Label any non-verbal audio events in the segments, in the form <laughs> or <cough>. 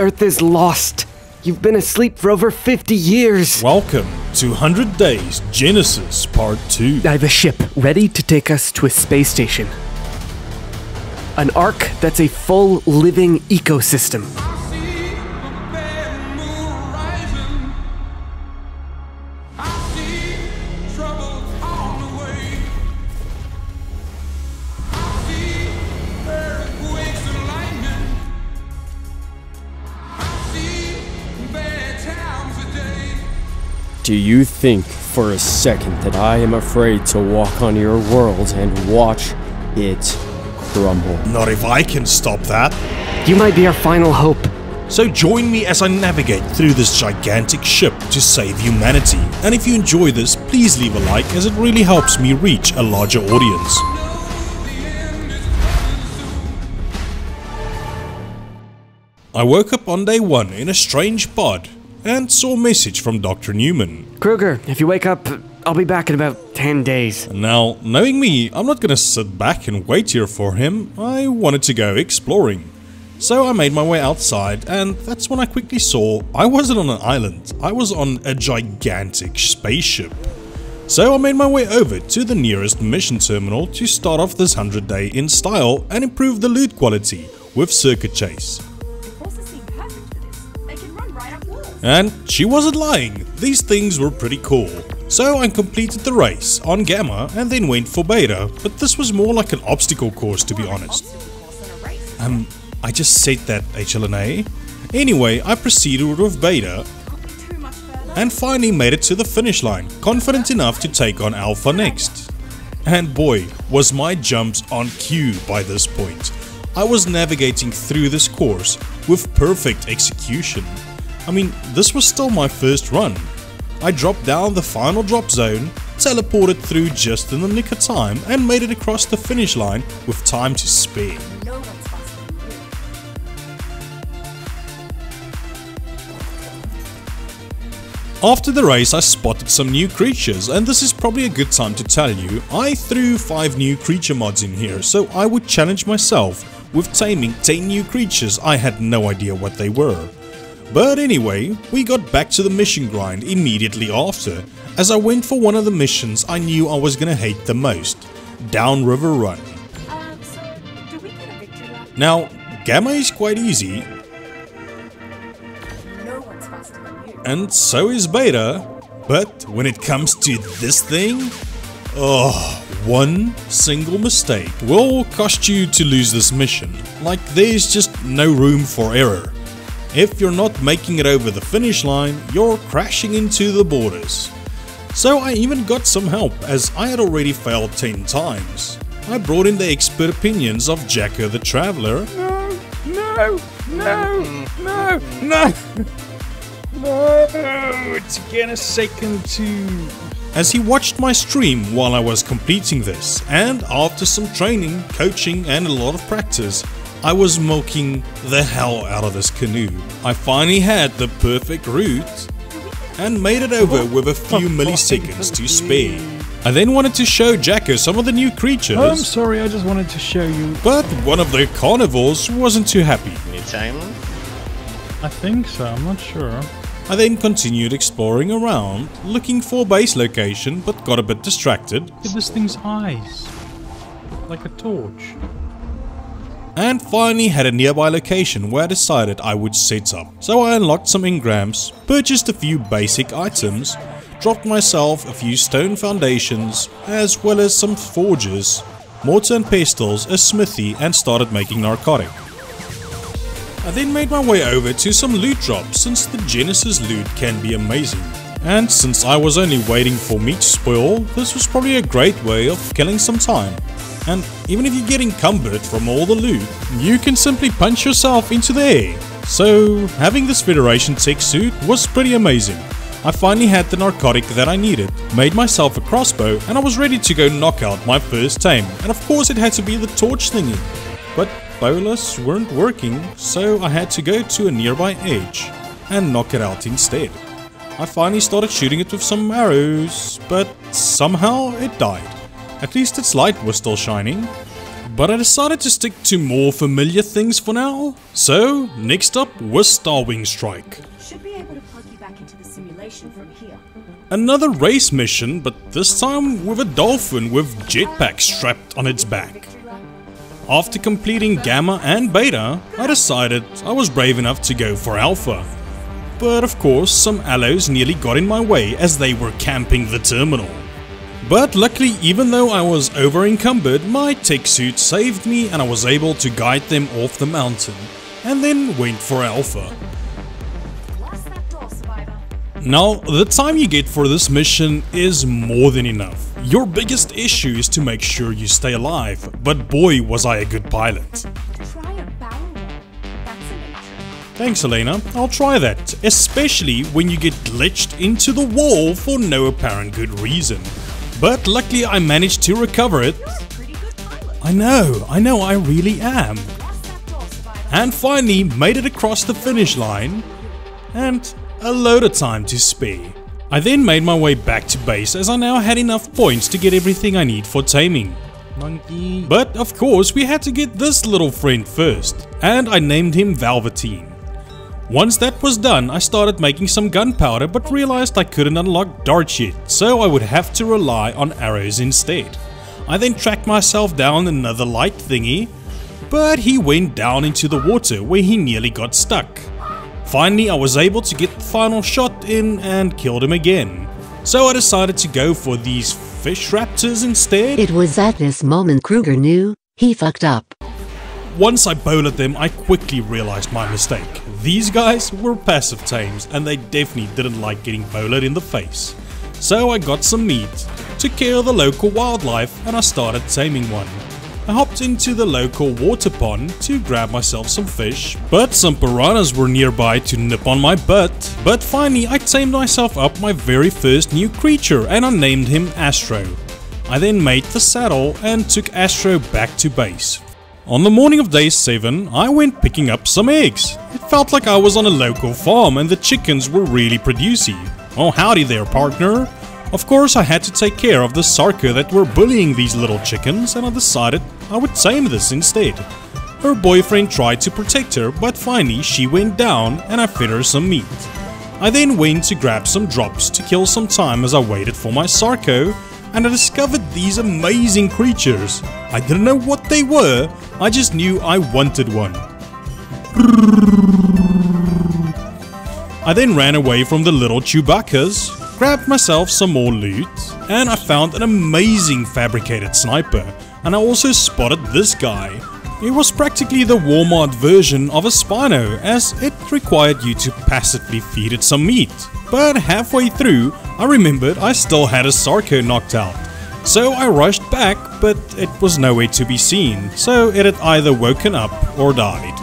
Earth is lost. You've been asleep for over 50 years. Welcome to 100 Days Genesis Part 2. I have a ship ready to take us to a space station. An ark that's a full living ecosystem. Do you think for a second that I am afraid to walk on your world and watch it crumble? Not if I can stop that. You might be our final hope. So join me as I navigate through this gigantic ship to save humanity. And if you enjoy this, please leave a like as it really helps me reach a larger audience. I woke up on day one in a strange pod and saw a message from Dr. Newman. Kruger, if you wake up, I'll be back in about 10 days. Now, knowing me, I'm not gonna sit back and wait here for him. I wanted to go exploring. So I made my way outside, and that's when I quickly saw I wasn't on an island, I was on a gigantic spaceship. So I made my way over to the nearest mission terminal to start off this 100 day in style and improve the loot quality with Circuit Chase. And she wasn't lying, these things were pretty cool. So I completed the race on Gamma and then went for Beta, but this was more like an obstacle course to be honest. Um, I just said that, HLNA. Anyway, I proceeded with Beta and finally made it to the finish line, confident enough to take on Alpha next. And boy, was my jumps on cue by this point. I was navigating through this course with perfect execution. I mean, this was still my first run. I dropped down the final drop zone, teleported through just in the nick of time, and made it across the finish line with time to spare. After the race, I spotted some new creatures, and this is probably a good time to tell you, I threw 5 new creature mods in here, so I would challenge myself with taming 10 new creatures I had no idea what they were. But anyway, we got back to the mission grind immediately after, as I went for one of the missions I knew I was gonna hate the most, Downriver Run. So? Now, Gamma is quite easy, No and so is Beta. But when it comes to this thing, oh, one single mistake will cost you to lose this mission. Like, there's just no room for error. If you're not making it over the finish line, you're crashing into the borders. So I even got some help as I had already failed 10 times. I brought in the expert opinions of Jaco the Traveler. No, no, no, no, no. No, it's again a second to. as he watched my stream while I was completing this, and after some training, coaching, and a lot of practice, I was milking the hell out of this canoe. I finally had the perfect route and made it over with a few milliseconds to spare. I then wanted to show Jaco some of the new creatures. I'm sorry, I just wanted to show you. but one of the carnivores wasn't too happy. New timeline? I think so, I'm not sure. I then continued exploring around, looking for a base location, but got a bit distracted Look at this thing's eyes. Like a torch. And finally had a nearby location where I decided I would set up. So I unlocked some engrams, purchased a few basic items, dropped myself a few stone foundations, as well as some forges, mortar and pestles, a smithy, and started making narcotic. I then made my way over to some loot drops since the Genesis loot can be amazing. And since I was only waiting for meat to spoil, this was probably a great way of killing some time. And even if you get encumbered from all the loot, you can simply punch yourself into the air. So having this Federation tech suit was pretty amazing. I finally had the narcotic that I needed, made myself a crossbow, and I was ready to go knock out my first tame. And of course it had to be the torch thingy. But bolas weren't working, so I had to go to a nearby edge and knock it out instead. I finally started shooting it with some arrows, but somehow it died. At least its light was still shining. but I decided to stick to more familiar things for now. So, next up was Starwing Strike. Should be able to plug you back into the simulation from here. Another race mission, but this time with a dolphin with jetpack strapped on its back. After completing Gamma and Beta, I decided I was brave enough to go for Alpha. But of course, some allos nearly got in my way as they were camping the terminal. But luckily, even though I was over encumbered, my tech suit saved me and I was able to guide them off the mountain, and then went for Alpha. Now, the time you get for this mission is more than enough. Your biggest issue is to make sure you stay alive, but boy was I a good pilot. Thanks HLNA, I'll try that, especially when you get glitched into the wall for no apparent good reason. But luckily I managed to recover it. You're a pretty good pilot. I know, I know, I really am. Blast that door, survivor. And finally made it across the finish line, and a load of time to spare. I then made my way back to base as I now had enough points to get everything I need for taming. Monkey. But of course we had to get this little friend first, and I named him Velveteen. Once that was done, I started making some gunpowder but realized I couldn't unlock darts yet, so I would have to rely on arrows instead. I then tracked myself down another light thingy, but he went down into the water where he nearly got stuck. Finally, I was able to get the final shot in and killed him again. So I decided to go for these fish raptors instead. It was at this moment Kruger knew he fucked up. Once I bowled them, I quickly realized my mistake. These guys were passive tames and they definitely didn't like getting bowled in the face. So I got some meat, care of the local wildlife and I started taming one. I hopped into the local water pond to grab myself some fish, but some piranhas were nearby to nip on my butt. But finally I tamed myself up my very first new creature and I named him Astro. I then made the saddle and took Astro back to base. On the morning of day 7, I went picking up some eggs. It felt like I was on a local farm and the chickens were really producey. Oh howdy there partner. Of course I had to take care of the Sarco that were bullying these little chickens and I decided I would tame this instead. Her boyfriend tried to protect her but finally she went down and I fed her some meat. I then went to grab some drops to kill some time as I waited for my Sarco and I discovered these amazing creatures. I didn't know what they were, I just knew I wanted one. I then ran away from the little Chewbaccas, grabbed myself some more loot, and I found an amazing fabricated sniper. And I also spotted this guy. It was practically the Walmart version of a Spino, as it required you to passively feed it some meat. But halfway through, I remembered I still had a Sarco knocked out. So I rushed back, but it was nowhere to be seen, so it had either woken up or died.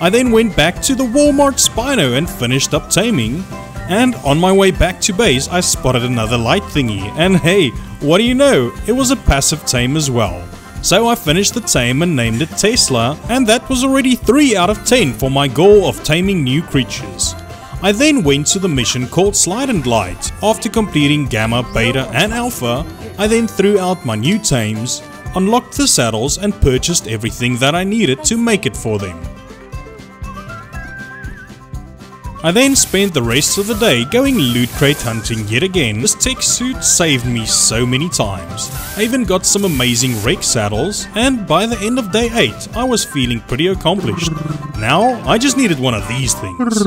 I then went back to the Walmart Spino and finished up taming. And on my way back to base, I spotted another light thingy, and hey, what do you know, it was a passive tame as well. So I finished the tame and named it Tesla, and that was already 3 out of 10 for my goal of taming new creatures. I then went to the mission called Slide and Glide. After completing Gamma, Beta and Alpha, I then threw out my new tames, unlocked the saddles and purchased everything that I needed to make it for them. I then spent the rest of the day going loot crate hunting yet again. This tech suit saved me so many times. I even got some amazing wreck saddles and by the end of day 8 I was feeling pretty accomplished. Now I just needed one of these things.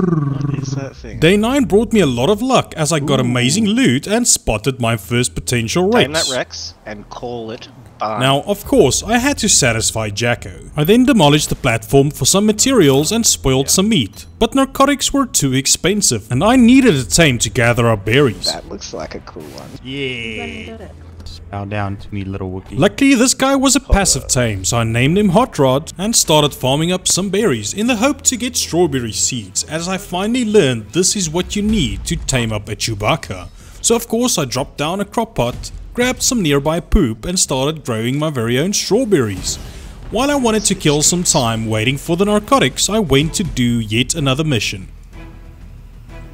Thing? Day 9 brought me a lot of luck as I got amazing loot and spotted my first potential Name Rex. that Rex and call it Barn. Now, of course, I had to satisfy Jaco. I then demolished the platform for some materials and spoiled some meat. But narcotics were too expensive, and I needed a tame to gather up berries. that looks like a cool one. Yeah. Bow down to me, little Wookie. Luckily, this guy was a passive tame, so I named him Hot Rod and started farming up some berries in the hope to get strawberry seeds, as I finally learned this is what you need to tame up a Chewbacca. So of course I dropped down a crop pot, grabbed some nearby poop and started growing my very own strawberries. While I wanted to kill some time waiting for the narcotics, I went to do yet another mission.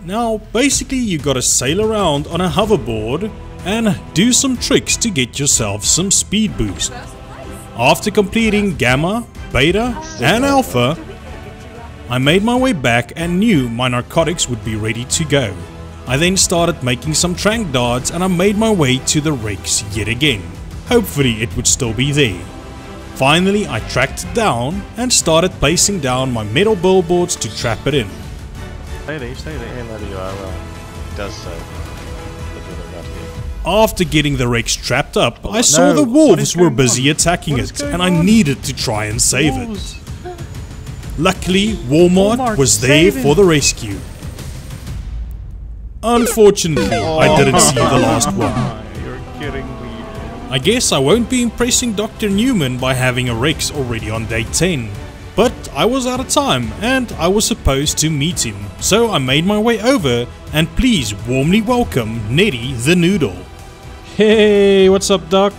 Now, basically you gotta sail around on a hoverboard and do some tricks to get yourself some speed boost. After completing Gamma, Beta, and Alpha, I made my way back and knew my narcotics would be ready to go. I then started making some trank darts and I made my way to the rigs yet again. Hopefully it would still be there. Finally, I tracked it down and started placing down my metal billboards to trap it in. Stay there, stay there, and there you are. Well, does so. Look what I got here. After getting the rigs trapped up, oh, I saw No, the wolves were busy attacking it and I needed to try and save it. Luckily, Walmart, Walmart, was there for the rescue. Unfortunately, I didn't see the last one. You're kidding me. I guess I won't be impressing Dr. Newman by having a Rex already on day 10. But I was out of time and I was supposed to meet him, so I made my way over and please warmly welcome Neddy the Noodle. Hey, what's up, Doc?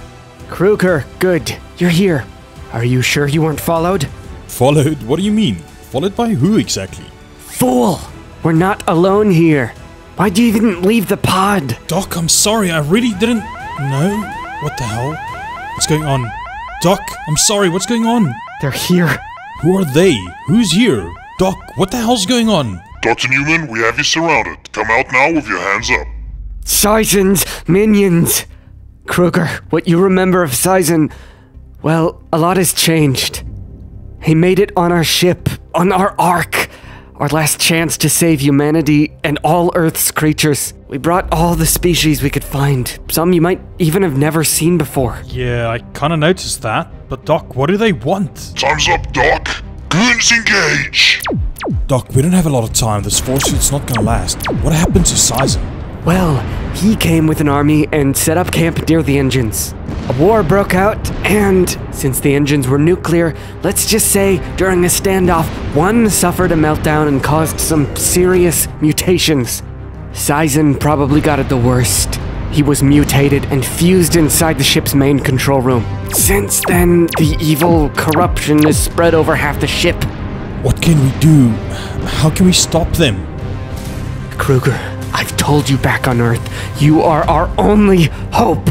Kruger, good. You're here. Are you sure you weren't followed? Followed? What do you mean? Followed by who exactly? Fool! We're not alone here. Why'd you even leave the pod? Doc, I'm sorry, I really didn't know. What the hell? What's going on? Doc, I'm sorry, what's going on? They're here. Who are they? Who's here? Doc, what the hell's going on? Dr. Newman, we have you surrounded. Come out now with your hands up. Syzen's minions. Kruger, what you remember of Sizon, well, a lot has changed. He made it on our ship, on our ark, our last chance to save humanity and all Earth's creatures. We brought all the species we could find, some you might even have never seen before. Yeah, I kinda noticed that. But Doc, what do they want? Time's up, Doc. Goons engage. Doc, we don't have a lot of time. This force field's not gonna last. What happened to Syzen? Well, he came with an army and set up camp near the engines. A war broke out, and since the engines were nuclear, let's just say during a standoff, one suffered a meltdown and caused some serious mutations. Syzen probably got it the worst. He was mutated and fused inside the ship's main control room. Since then, the evil corruption has spread over half the ship. What can we do? How can we stop them? Kruger, I've told you back on Earth, you are our only hope.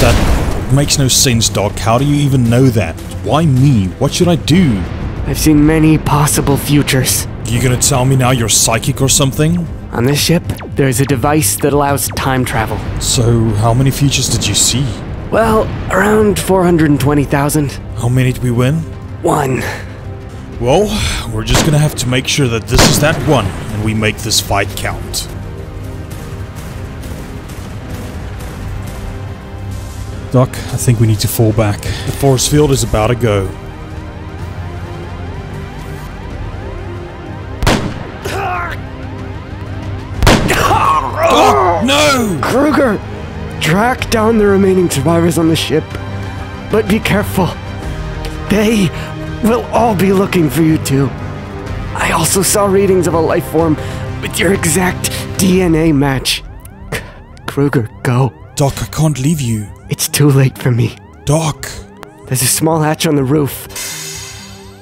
That makes no sense, Doc. How do you even know that? Why me? What should I do? I've seen many possible futures. You gonna tell me now you're psychic or something? On this ship, there's a device that allows time travel. So, how many futures did you see? Well, around 420,000. How many did we win? One. Well, we're just gonna have to make sure that this is that one and we make this fight count. Doc, I think we need to fall back. The force field is about to go. Doc, no! Kruger! Track down the remaining survivors on the ship. But be careful. They will all be looking for you too. I also saw readings of a life form with your exact DNA match. K- Kruger, go. Doc, I can't leave you. It's too late for me. Doc! There's a small hatch on the roof.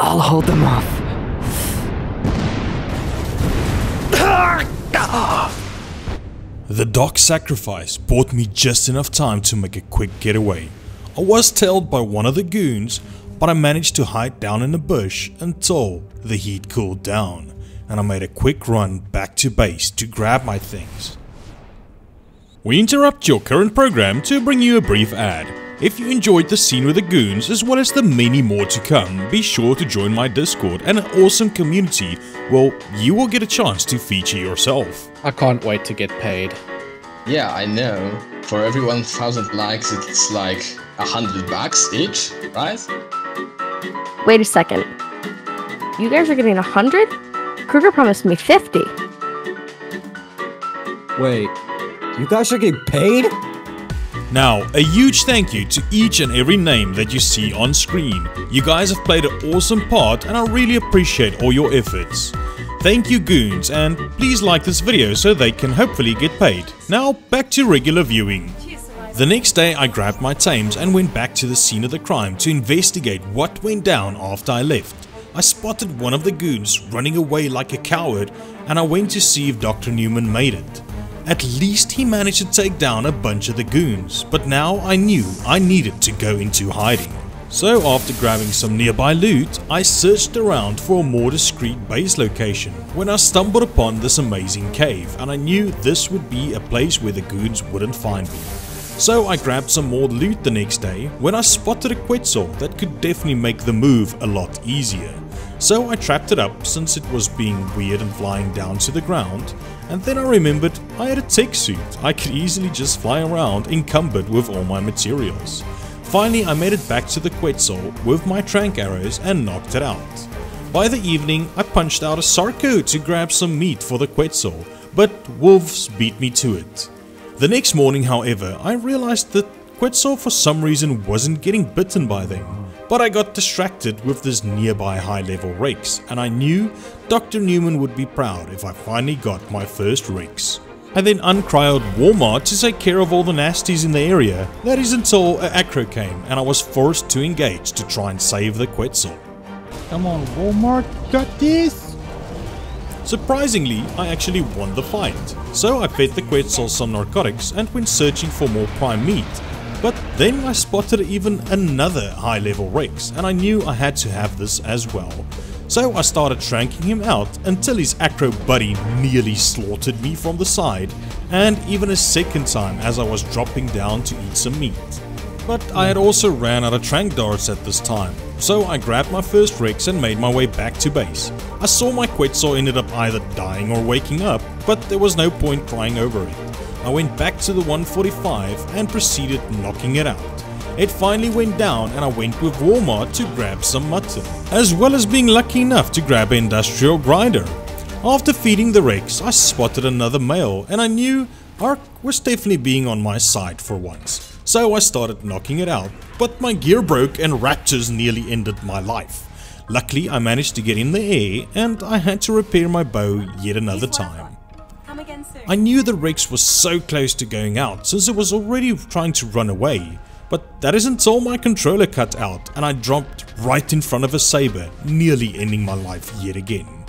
I'll hold them off. The Doc sacrifice bought me just enough time to make a quick getaway. I was tailed by one of the goons, but I managed to hide down in a bush until the heat cooled down, and I made a quick run back to base to grab my things. We interrupt your current program to bring you a brief ad. If you enjoyed the scene with the goons as well as the many more to come, be sure to join my Discord and an awesome community where you will get a chance to feature yourself. I can't wait to get paid. Yeah, I know. For every 1000 likes, it's like a hundred bucks each, right? Wait a second. You guys are getting a hundred? Kruger promised me fifty. Wait, you guys are getting paid? Now, a huge thank you to each and every name that you see on screen. You guys have played an awesome part and I really appreciate all your efforts. Thank you goons and please like this video so they can hopefully get paid. Now back to regular viewing. The next day I grabbed my tames and went back to the scene of the crime to investigate what went down after I left. I spotted one of the goons running away like a coward and I went to see if Dr. Newman made it. At least he managed to take down a bunch of the goons, but now I knew I needed to go into hiding. So after grabbing some nearby loot, I searched around for a more discreet base location when I stumbled upon this amazing cave and I knew this would be a place where the goons wouldn't find me. So I grabbed some more loot the next day when I spotted a Quetzal that could definitely make the move a lot easier. So I trapped it up since it was being weird and flying down to the ground and then I remembered I had a tech suit, I could easily just fly around encumbered with all my materials. Finally I made it back to the Quetzal with my trank arrows and knocked it out. By the evening I punched out a Sarco to grab some meat for the Quetzal, but wolves beat me to it. The next morning however I realized that Quetzal for some reason wasn't getting bitten by them. But I got distracted with this nearby high level Rex and I knew Dr. Newman would be proud if I finally got my first Rex. I then uncryoed Walmart to take care of all the nasties in the area. That is until Acro came and I was forced to engage to try and save the Quetzal. Come on, Walmart, got this! Surprisingly, I actually won the fight. So I fed the Quetzal some narcotics and went searching for more prime meat. But then I spotted even another high level Rex and I knew I had to have this as well. So I started tranking him out until his acro buddy nearly slaughtered me from the side and even a second time as I was dropping down to eat some meat. But I had also ran out of trank darts at this time, so I grabbed my first Rex and made my way back to base. I saw my Quetzal ended up either dying or waking up, but there was no point crying over it. I went back to the 145 and proceeded knocking it out. It finally went down and I went with Walmart to grab some mutton, as well as being lucky enough to grab an industrial grinder. After feeding the Rex, I spotted another male and I knew Ark was definitely being on my side for once. So I started knocking it out, but my gear broke and raptors nearly ended my life. Luckily I managed to get in the air and I had to repair my bow yet another time. I knew the Rex was so close to going out since it was already trying to run away, but that isn't until my controller cut out and I dropped right in front of a saber, nearly ending my life yet again.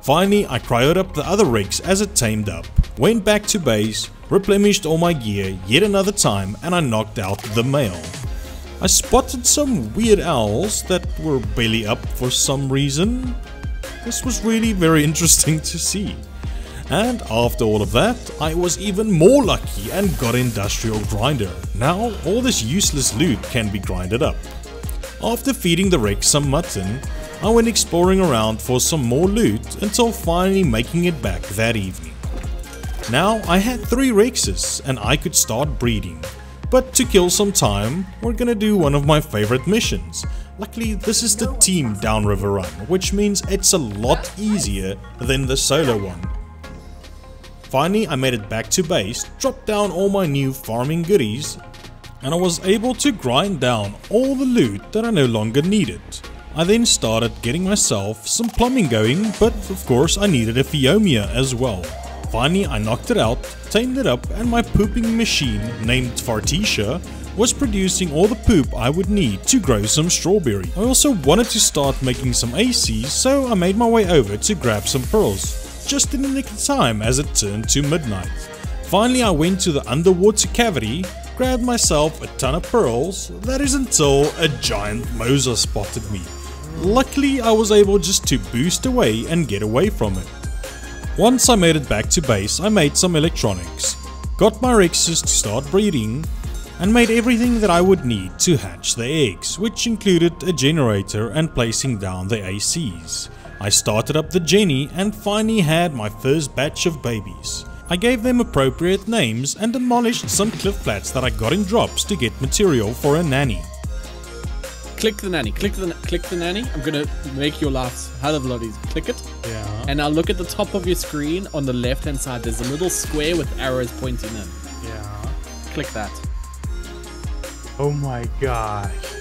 Finally, I cryoed up the other Rex as it tamed up, went back to base, replenished all my gear yet another time and I knocked out the male. I spotted some weird owls that were belly up for some reason. This was really very <laughs> interesting to see. And after all of that, I was even more lucky and got Industrial Grinder. Now, all this useless loot can be grinded up. After feeding the Rex some mutton, I went exploring around for some more loot until finally making it back that evening. Now, I had 3 Rexes and I could start breeding. But to kill some time, we're gonna do one of my favorite missions. Luckily, this is the team downriver run, which means it's a lot easier than the solo one. Finally, I made it back to base, dropped down all my new farming goodies, and I was able to grind down all the loot that I no longer needed. I then started getting myself some plumbing going, but of course I needed a Phiomia as well. Finally, I knocked it out, tamed it up, and my pooping machine, named Fartisha, was producing all the poop I would need to grow some strawberry. I also wanted to start making some ACs, so I made my way over to grab some pearls just in the nick of time as it turned to midnight. Finally I went to the underwater cavity, grabbed myself a ton of pearls, that is until a giant Mosa spotted me. Luckily I was able just to boost away and get away from it. Once I made it back to base I made some electronics, got my Rexes to start breeding, and made everything that I would need to hatch the eggs, which included a generator and placing down the ACs. I started up the Jenny and finally had my first batch of babies. I gave them appropriate names and demolished some cliff flats that I got in drops to get material for a nanny. Click the nanny. Click the click the nanny. I'm gonna make your laugh hell of a lot easier. Click it. Yeah. And now look at the top of your screen on the left hand side. There's a little square with arrows pointing in. Yeah. Click that. Oh my gosh.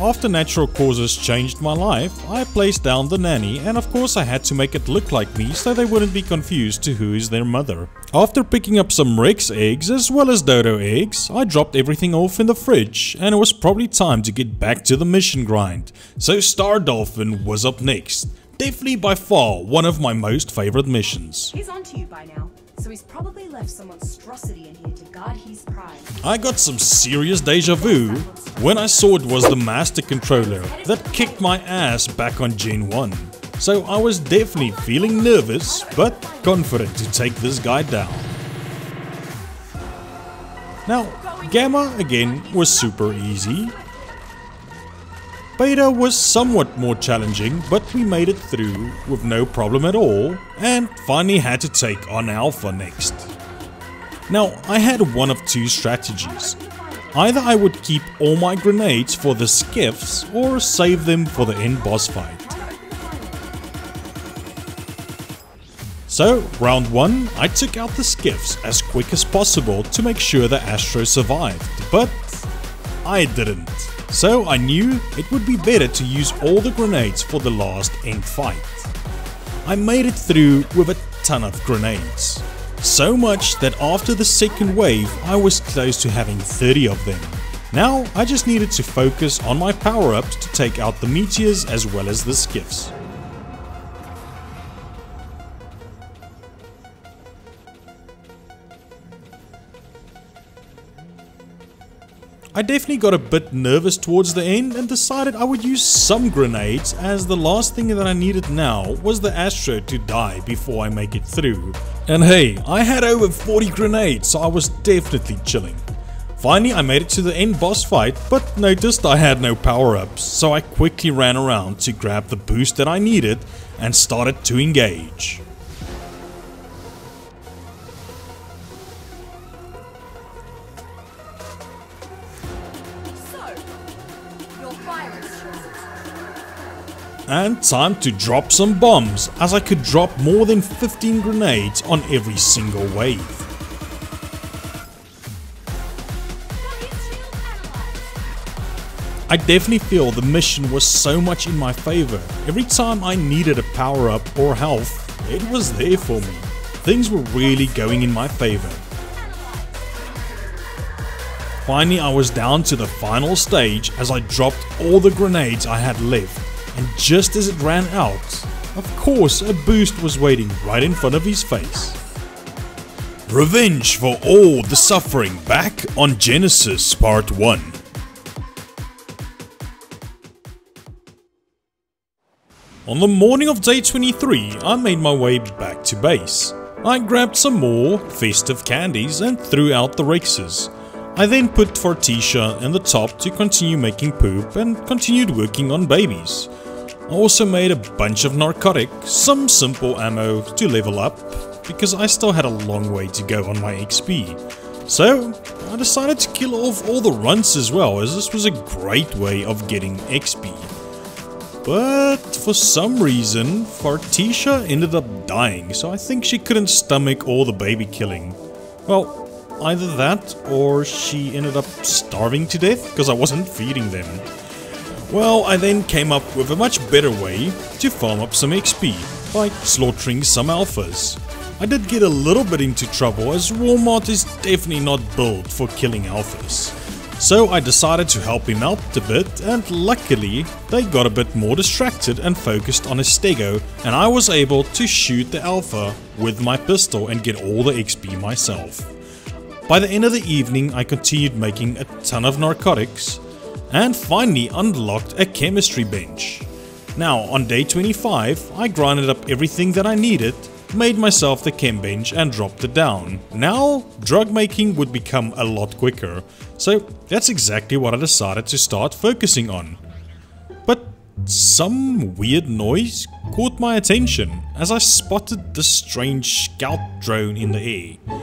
After natural causes changed my life, I placed down the nanny and of course I had to make it look like me so they wouldn't be confused to who is their mother. After picking up some Rex eggs as well as Dodo eggs, I dropped everything off in the fridge and it was probably time to get back to the mission grind. So Star Dolphin was up next. Definitely by far one of my most favorite missions. He's on to you by now. So he's probably left some monstrosity in here to guard his pride. I got some serious deja vu when I saw it was the Master Controller that kicked my ass back on Gen 1. So I was definitely feeling nervous, but confident to take this guy down. Now, Gamma again was super easy. Beta was somewhat more challenging, but we made it through with no problem at all, and finally had to take on Alpha next. Now, I had one of two strategies. Either I would keep all my grenades for the skiffs, or save them for the end boss fight. So, round 1, I took out the skiffs as quick as possible to make sure the Astro survived, but I didn't. So I knew it would be better to use all the grenades for the last end fight. I made it through with a ton of grenades. So much that after the second wave I was close to having 30 of them. Now I just needed to focus on my power-ups to take out the meteors as well as the skiffs. I definitely got a bit nervous towards the end and decided I would use some grenades as the last thing that I needed now was the Astro to die before I make it through. And hey, I had over 40 grenades so I was definitely chilling. Finally I made it to the end boss fight but noticed I had no power ups so I quickly ran around to grab the boost that I needed and started to engage. And time to drop some bombs, as I could drop more than 15 grenades on every single wave. I definitely feel the mission was so much in my favor. Every time I needed a power up or health, it was there for me. Things were really going in my favor. Finally I was down to the final stage as I dropped all the grenades I had left and just as it ran out, of course a boost was waiting right in front of his face. Revenge for all the suffering back on Genesis Part 1. On the morning of day 23, I made my way back to base. I grabbed some more festive candies and threw out the races. I then put Fortisha in the top to continue making poop and continued working on babies. I also made a bunch of narcotic, some simple ammo to level up, because I still had a long way to go on my XP. So, I decided to kill off all the runts as well, as this was a great way of getting XP. But for some reason, Fartisha ended up dying, so I think she couldn't stomach all the baby killing. Well, either that or she ended up starving to death because I wasn't feeding them. Well, I then came up with a much better way to farm up some XP by slaughtering some alphas. I did get a little bit into trouble as Walmart is definitely not built for killing alphas. So I decided to help him out a bit and luckily they got a bit more distracted and focused on a stego and I was able to shoot the alpha with my pistol and get all the XP myself. By the end of the evening I continued making a ton of narcotics and finally unlocked a chemistry bench. Now on day 25 I grinded up everything that I needed made myself the chem bench and dropped it down. Now, drug making would become a lot quicker, so that's exactly what I decided to start focusing on. But some weird noise caught my attention as I spotted this strange scout drone in the air.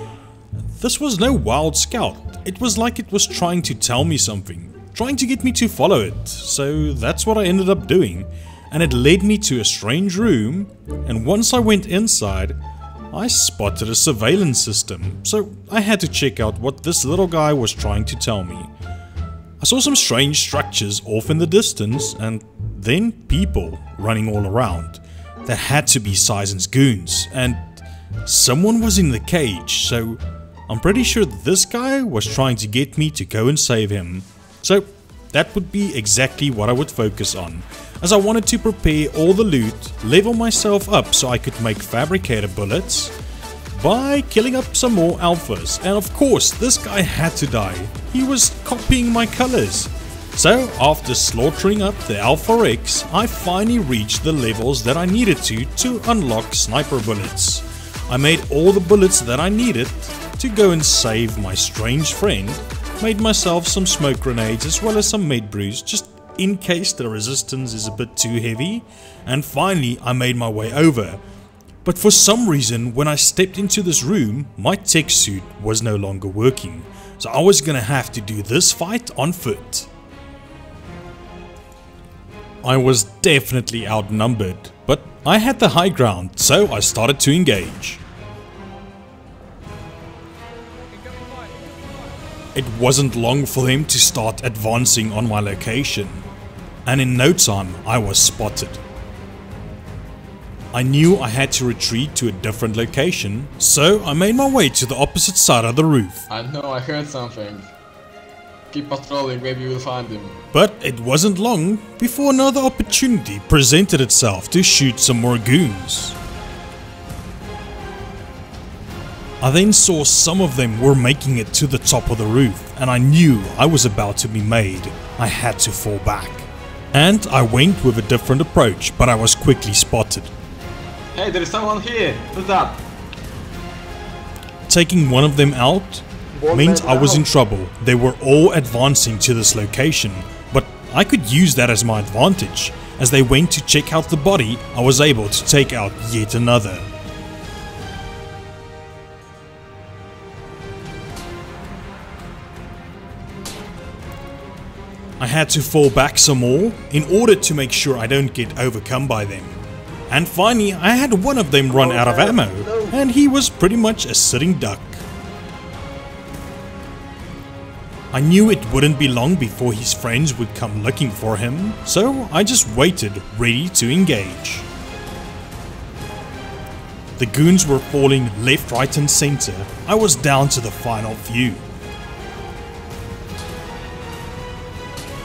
This was no wild scout, it was like it was trying to tell me something, trying to get me to follow it, so that's what I ended up doing and it led me to a strange room, and once I went inside, I spotted a surveillance system, so I had to check out what this little guy was trying to tell me. I saw some strange structures off in the distance, and then people running all around. That had to be Syzen's goons, and someone was in the cage, so I'm pretty sure this guy was trying to get me to go and save him. So that would be exactly what I would focus on as I wanted to prepare all the loot, level myself up so I could make fabricator bullets, by killing up some more alphas. And of course, this guy had to die. He was copying my colors. So, after slaughtering up the Alpha X, I finally reached the levels that I needed to to unlock sniper bullets. I made all the bullets that I needed to go and save my strange friend, made myself some smoke grenades as well as some med brews just in case the resistance is a bit too heavy, and finally I made my way over. But for some reason, when I stepped into this room, my tech suit was no longer working, so I was gonna have to do this fight on foot. I was definitely outnumbered, but I had the high ground, so I started to engage. It wasn't long for them to start advancing on my location, and in no time I was spotted. I knew I had to retreat to a different location, so I made my way to the opposite side of the roof. I know, I heard something. Keep patrolling, maybe we'll find him. But it wasn't long before another opportunity presented itself to shoot some more goons. I then saw some of them were making it to the top of the roof and I knew I was about to be made. I had to fall back. And I went with a different approach, but I was quickly spotted. Hey, there is someone here! Who's up? Taking one of them out meant I was in trouble. They were all advancing to this location, but I could use that as my advantage. As they went to check out the body, I was able to take out yet another. I had to fall back some more in order to make sure I don't get overcome by them. And finally, I had one of them run out of ammo, and he was pretty much a sitting duck. I knew it wouldn't be long before his friends would come looking for him, so I just waited, ready to engage. The goons were falling left, right and center. I was down to the final few.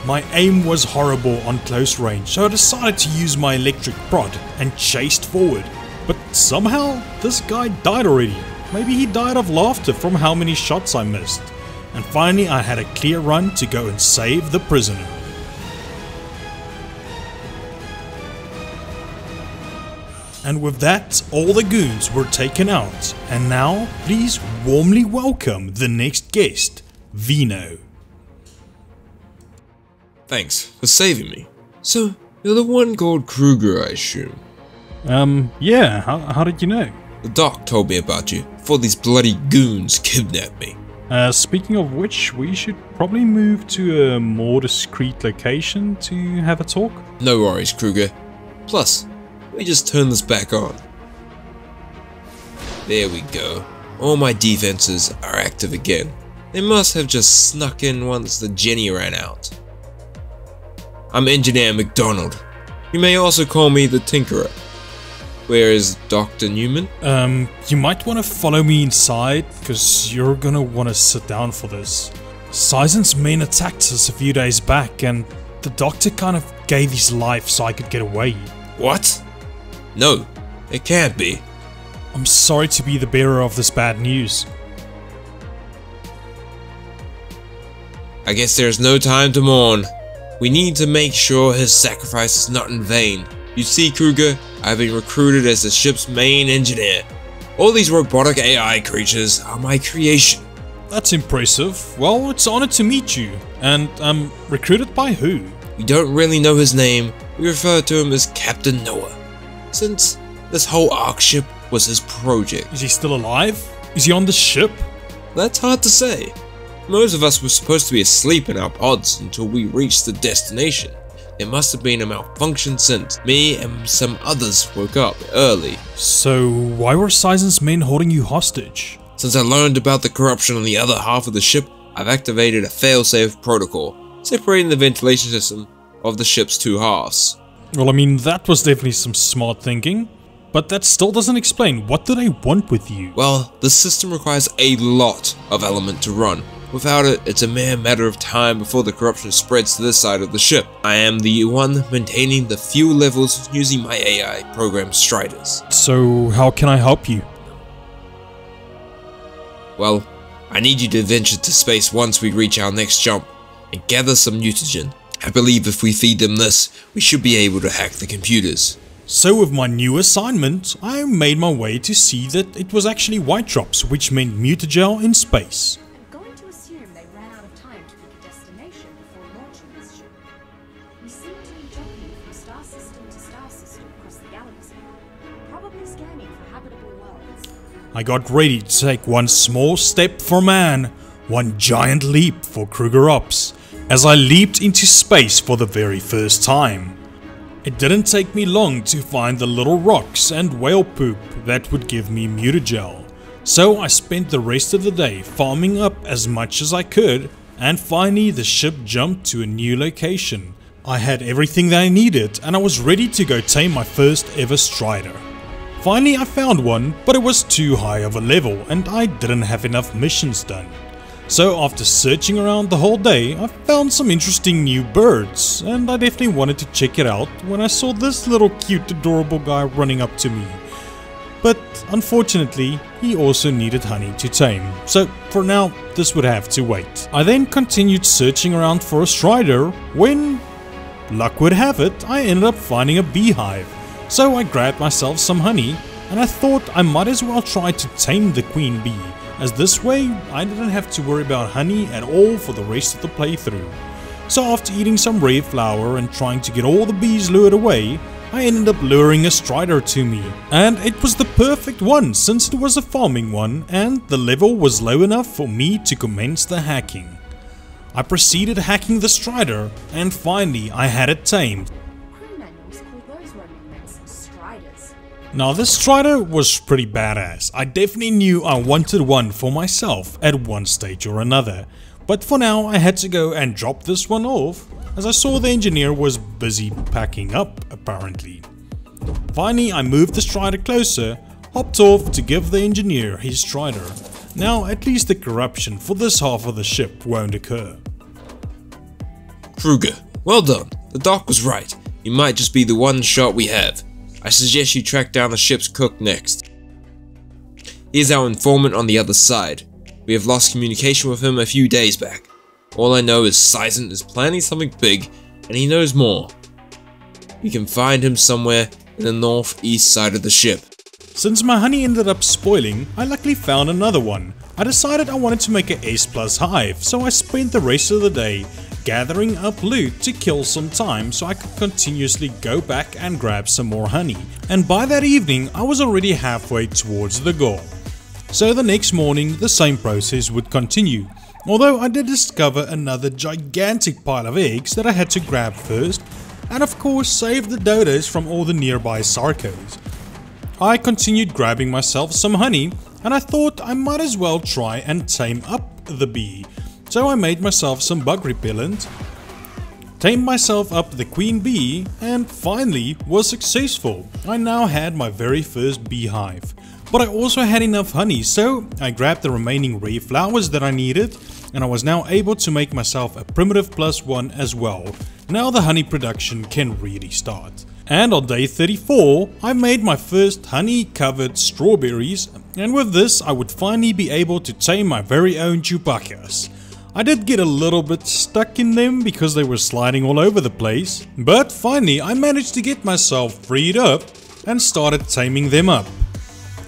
My aim was horrible on close range, so I decided to use my electric prod and chased forward. But somehow, this guy died already. Maybe he died of laughter from how many shots I missed. And finally I had a clear run to go and save the prisoner. And with that, all the goons were taken out. And now, please warmly welcome the next guest, Veno. Thanks for saving me. So, you're the one called Kruger, I assume. Um, yeah, how, how did you know? The doc told me about you before these bloody goons <laughs> kidnapped me. Uh, speaking of which, we should probably move to a more discreet location to have a talk. No worries, Kruger. Plus, let me just turn this back on. There we go. All my defenses are active again. They must have just snuck in once the Jenny ran out. I'm Engineer McDonald. You may also call me the Tinkerer. Where is Dr. Newman? Um, you might want to follow me inside, because you're gonna want to sit down for this. Syzen's men attacked us a few days back, and the doctor kind of gave his life so I could get away. What? No, it can't be. I'm sorry to be the bearer of this bad news. I guess there's no time to mourn. We need to make sure his sacrifice is not in vain. You see, Kruger, I've been recruited as the ship's main engineer. All these robotic AI creatures are my creation. That's impressive. Well, it's an honor to meet you. And, I'm um, recruited by who? We don't really know his name. We refer to him as Captain Noah. Since this whole Ark ship was his project. Is he still alive? Is he on the ship? That's hard to say. Most of us were supposed to be asleep in our pods until we reached the destination. There must have been a malfunction since me and some others woke up early. So, why were Syzen's men holding you hostage? Since I learned about the corruption on the other half of the ship, I've activated a failsafe protocol, separating the ventilation system of the ship's two halves. Well, I mean, that was definitely some smart thinking. But that still doesn't explain what do they want with you? Well, the system requires a lot of element to run. Without it, it's a mere matter of time before the corruption spreads to this side of the ship. I am the one maintaining the fuel levels using my AI program Stryders. So, how can I help you? Well, I need you to venture to space once we reach our next jump and gather some mutagen. I believe if we feed them this, we should be able to hack the computers. So with my new assignment, I made my way to see that it was actually white drops, which meant mutagel in space. I got ready to take one small step for man, one giant leap for Kruger Ops, as I leaped into space for the very first time. It didn't take me long to find the little rocks and whale poop that would give me mutagel. So I spent the rest of the day farming up as much as I could and finally the ship jumped to a new location. I had everything that I needed and I was ready to go tame my first ever Stryder. Finally I found one, but it was too high of a level and I didn't have enough missions done. So after searching around the whole day, I found some interesting new birds, and I definitely wanted to check it out when I saw this little cute adorable guy running up to me. But unfortunately, he also needed honey to tame, so for now this would have to wait. I then continued searching around for a Stryder when, luck would have it, I ended up finding a beehive. So I grabbed myself some honey, and I thought I might as well try to tame the queen bee as this way I didn't have to worry about honey at all for the rest of the playthrough. So after eating some rare flour and trying to get all the bees lured away, I ended up luring a Stryder to me. And it was the perfect one since it was a farming one and the level was low enough for me to commence the hacking. I proceeded hacking the Stryder and finally I had it tamed. Now this Stryder was pretty badass. I definitely knew I wanted one for myself at one stage or another. But for now I had to go and drop this one off as I saw the engineer was busy packing up apparently. Finally I moved the Stryder closer, hopped off to give the engineer his Stryder. Now at least the corruption for this half of the ship won't occur. Kruger, well done. The doc was right. You might just be the one shot we have. I suggest you track down the ship's cook next. He's our informant on the other side. We have lost communication with him a few days back. All I know is Syzen is planning something big, and he knows more. We can find him somewhere in the northeast side of the ship. Since my honey ended up spoiling, I luckily found another one. I decided I wanted to make an S plus hive, so I spent the rest of the day gathering up loot to kill some time so I could continuously go back and grab some more honey. And by that evening I was already halfway towards the goal. So the next morning the same process would continue. Although I did discover another gigantic pile of eggs that I had to grab first and of course save the dodos from all the nearby sarcos. I continued grabbing myself some honey and I thought I might as well try and tame up the bee. So I made myself some bug repellent, tamed myself up the queen bee and finally was successful. I now had my very first beehive. But I also had enough honey so I grabbed the remaining rare flowers that I needed and I was now able to make myself a primitive plus one as well. Now the honey production can really start. And on day 34, I made my first honey covered strawberries and with this I would finally be able to tame my very own Chewbacca's. I did get a little bit stuck in them because they were sliding all over the place, but finally I managed to get myself freed up and started taming them up.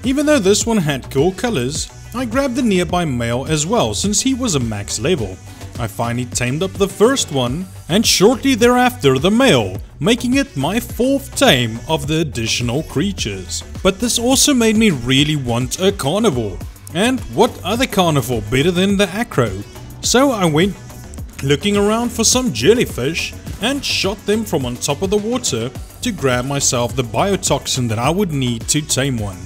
Even though this one had cool colors, I grabbed the nearby male as well since he was a max level. I finally tamed up the first one and shortly thereafter the male, making it my fourth tame of the additional creatures. But this also made me really want a carnivore. And what other carnivore better than the acro? So I went looking around for some jellyfish and shot them from on top of the water to grab myself the biotoxin that I would need to tame one.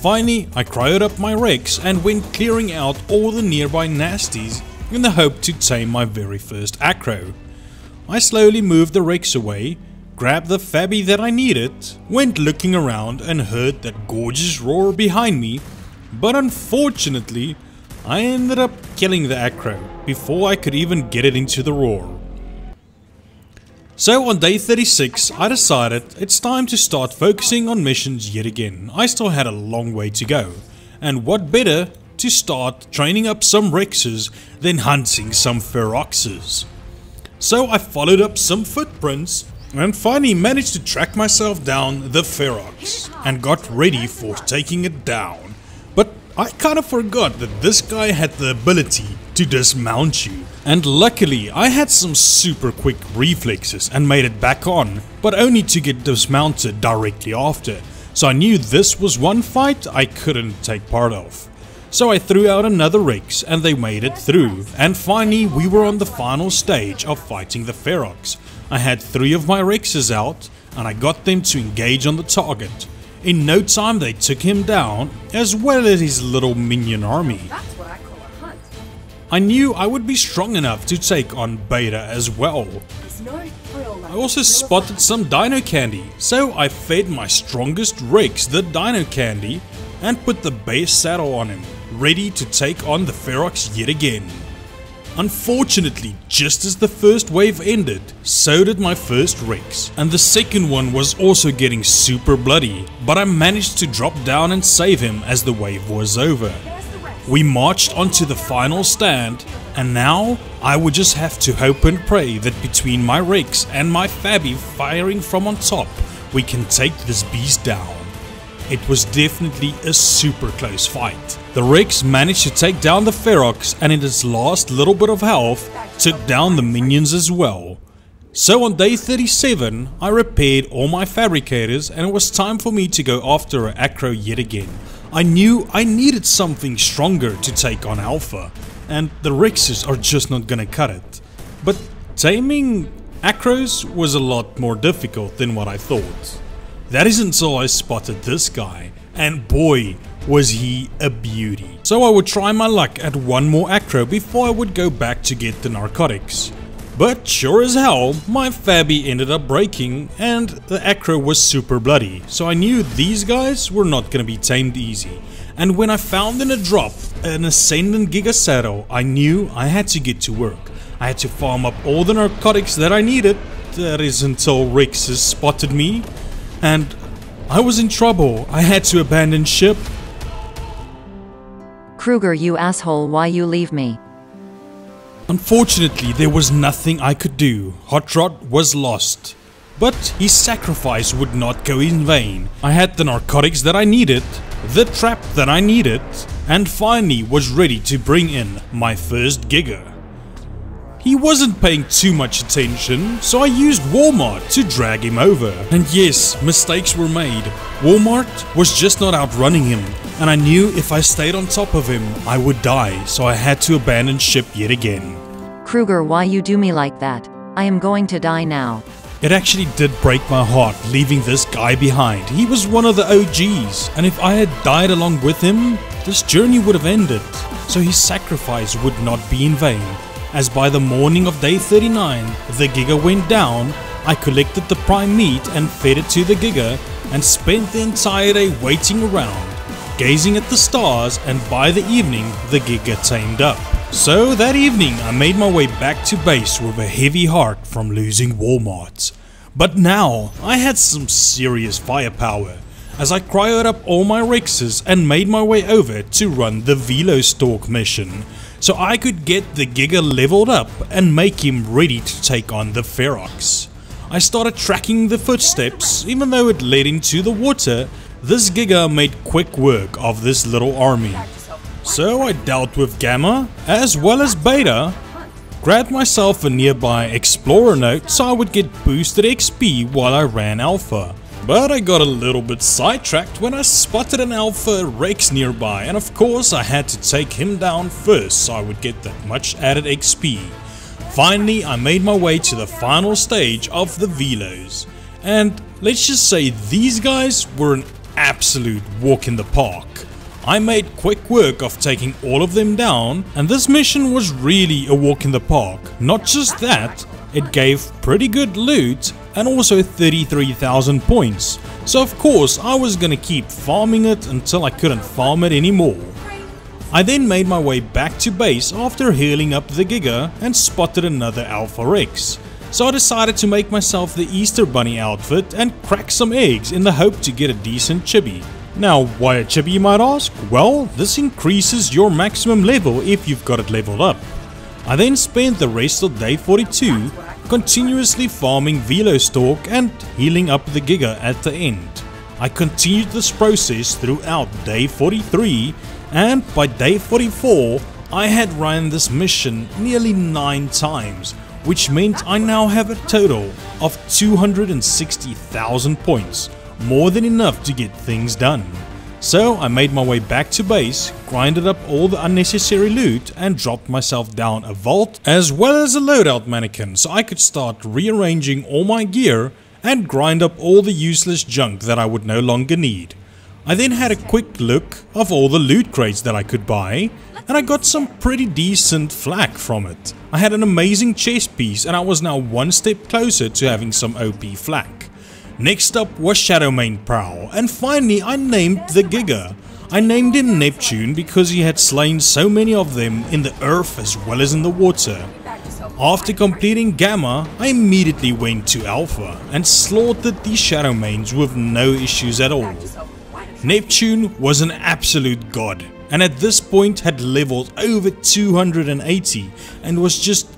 Finally, I cryoed up my Rex and went clearing out all the nearby nasties in the hope to tame my very first acro. I slowly moved the Rex away, grabbed the Fabby that I needed, went looking around and heard that gorgeous roar behind me, but unfortunately, I ended up killing the acro before I could even get it into the roar. So on day 36 I decided it's time to start focusing on missions yet again. I still had a long way to go. And what better to start training up some Rexes, than hunting some Feroxes. So I followed up some footprints and finally managed to track myself down the Ferox and got ready for taking it down. I kind of forgot that this guy had the ability to dismount you. And luckily I had some super quick reflexes and made it back on, but only to get dismounted directly after. So I knew this was one fight I couldn't take part of. So I threw out another Rex and they made it through. And finally we were on the final stage of fighting the Ferox. I had three of my Rexes out and I got them to engage on the target. In no time they took him down, as well as his little minion army. That's what I call a hunt. I knew I would be strong enough to take on Beta as well. No like I also spotted some Dino Candy, so I fed my strongest Rex the Dino Candy and put the base saddle on him, ready to take on the Ferox yet again. Unfortunately, just as the first wave ended, so did my first Rex, and the second one was also getting super bloody, but I managed to drop down and save him as the wave was over. We marched onto the final stand, and now I would just have to hope and pray that between my Rex and my Fabby firing from on top, we can take this beast down. It was definitely a super close fight. The Rex managed to take down the Ferox and in its last little bit of health, took down the minions as well. So on day 37, I repaired all my fabricators and it was time for me to go after an Acro yet again. I knew I needed something stronger to take on Alpha, and the Rixes are just not gonna cut it. But taming Acros was a lot more difficult than what I thought. That is until I spotted this guy, and boy was he a beauty. So I would try my luck at one more acro before I would go back to get the narcotics. But sure as hell, my Fabby ended up breaking and the acro was super bloody, so I knew these guys were not gonna be tamed easy. And when I found in a drop an Ascendant Giga Saddle, I knew I had to get to work. I had to farm up all the narcotics that I needed, that is until Rexes spotted me, and I was in trouble. I had to abandon ship. Kruger, you asshole, why you leave me? Unfortunately, there was nothing I could do. Hot Rod was lost. But his sacrifice would not go in vain. I had the narcotics that I needed, the trap that I needed, and finally was ready to bring in my first Giga. He wasn't paying too much attention, so I used Walmart to drag him over. And yes, mistakes were made. Walmart was just not outrunning him, and I knew if I stayed on top of him, I would die, so I had to abandon ship yet again. Kruger, why you do me like that? I am going to die now. It actually did break my heart leaving this guy behind. He was one of the OGs, and if I had died along with him, this journey would have ended. So his sacrifice would not be in vain as by the morning of day 39 the Giga went down, I collected the prime meat and fed it to the Giga and spent the entire day waiting around, gazing at the stars and by the evening the Giga tamed up. So that evening I made my way back to base with a heavy heart from losing Walmart. But now I had some serious firepower as I cryoed up all my Rexes and made my way over to run the Velo Stalk mission so I could get the Giga leveled up and make him ready to take on the Ferox. I started tracking the footsteps, even though it led into the water, this Giga made quick work of this little army. So I dealt with Gamma, as well as Beta, grabbed myself a nearby Explorer note so I would get boosted XP while I ran Alpha. But I got a little bit sidetracked when I spotted an Alpha Rex nearby and of course I had to take him down first so I would get that much added XP. Finally I made my way to the final stage of the Velos and let's just say these guys were an absolute walk in the park. I made quick work of taking all of them down and this mission was really a walk in the park. Not just that, it gave pretty good loot and also 33,000 points. So of course I was gonna keep farming it until I couldn't farm it anymore. I then made my way back to base after healing up the Giga and spotted another Alpha Rex. So I decided to make myself the Easter Bunny outfit and crack some eggs in the hope to get a decent chibi. Now, why a chibi you might ask? Well, this increases your maximum level if you've got it leveled up. I then spent the rest of day 42 continuously farming Velostalk and healing up the Giga at the end. I continued this process throughout day 43 and by day 44 I had run this mission nearly 9 times which meant I now have a total of 260,000 points, more than enough to get things done. So I made my way back to base, grinded up all the unnecessary loot and dropped myself down a vault as well as a loadout mannequin so I could start rearranging all my gear and grind up all the useless junk that I would no longer need. I then had a quick look of all the loot crates that I could buy and I got some pretty decent flak from it. I had an amazing chest piece and I was now one step closer to having some OP flak. Next up was Shadowmane Prowl, and finally I named the Giga. I named him Neptune because he had slain so many of them in the earth as well as in the water. After completing Gamma, I immediately went to Alpha and slaughtered these Shadowmanes with no issues at all. Neptune was an absolute god, and at this point had leveled over 280 and was just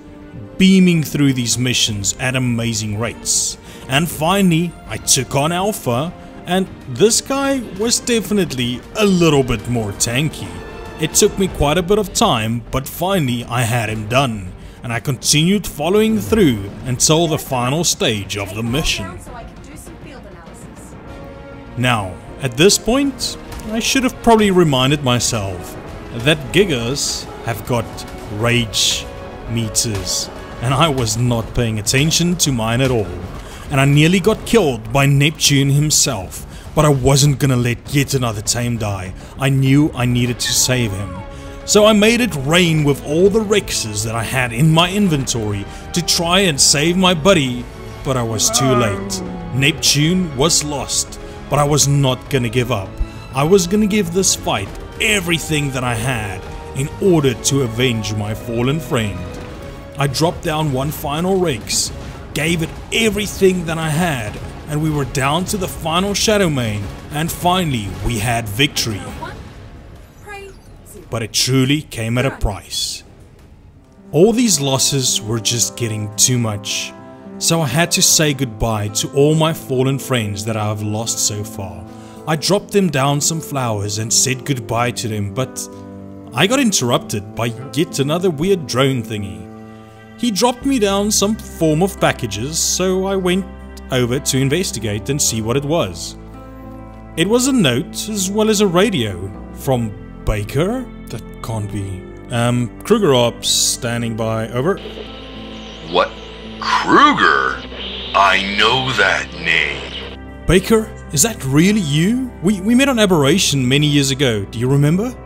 beaming through these missions at amazing rates. And finally, I took on Alpha, and this guy was definitely a little bit more tanky. It took me quite a bit of time, but finally I had him done, and I continued following through until the final stage of the mission. Now, at this point, I should have probably reminded myself that Gigas have got rage meters, and I was not paying attention to mine at all and I nearly got killed by Neptune himself. But I wasn't gonna let yet another tame die. I knew I needed to save him. So I made it rain with all the Rexes that I had in my inventory to try and save my buddy, but I was too late. Neptune was lost, but I was not gonna give up. I was gonna give this fight everything that I had in order to avenge my fallen friend. I dropped down one final Rex gave it everything that I had, and we were down to the final Shadowmane and finally we had victory. But it truly came at a price. All these losses were just getting too much, so I had to say goodbye to all my fallen friends that I have lost so far. I dropped them down some flowers and said goodbye to them, but I got interrupted by yet another weird drone thingy. He dropped me down some form of packages, so I went over to investigate and see what it was. It was a note as well as a radio from Baker? That can't be. Um, Kruger Ops standing by, over. What? Kruger? I know that name. Baker? Is that really you? We, we met on Aberration many years ago, do you remember?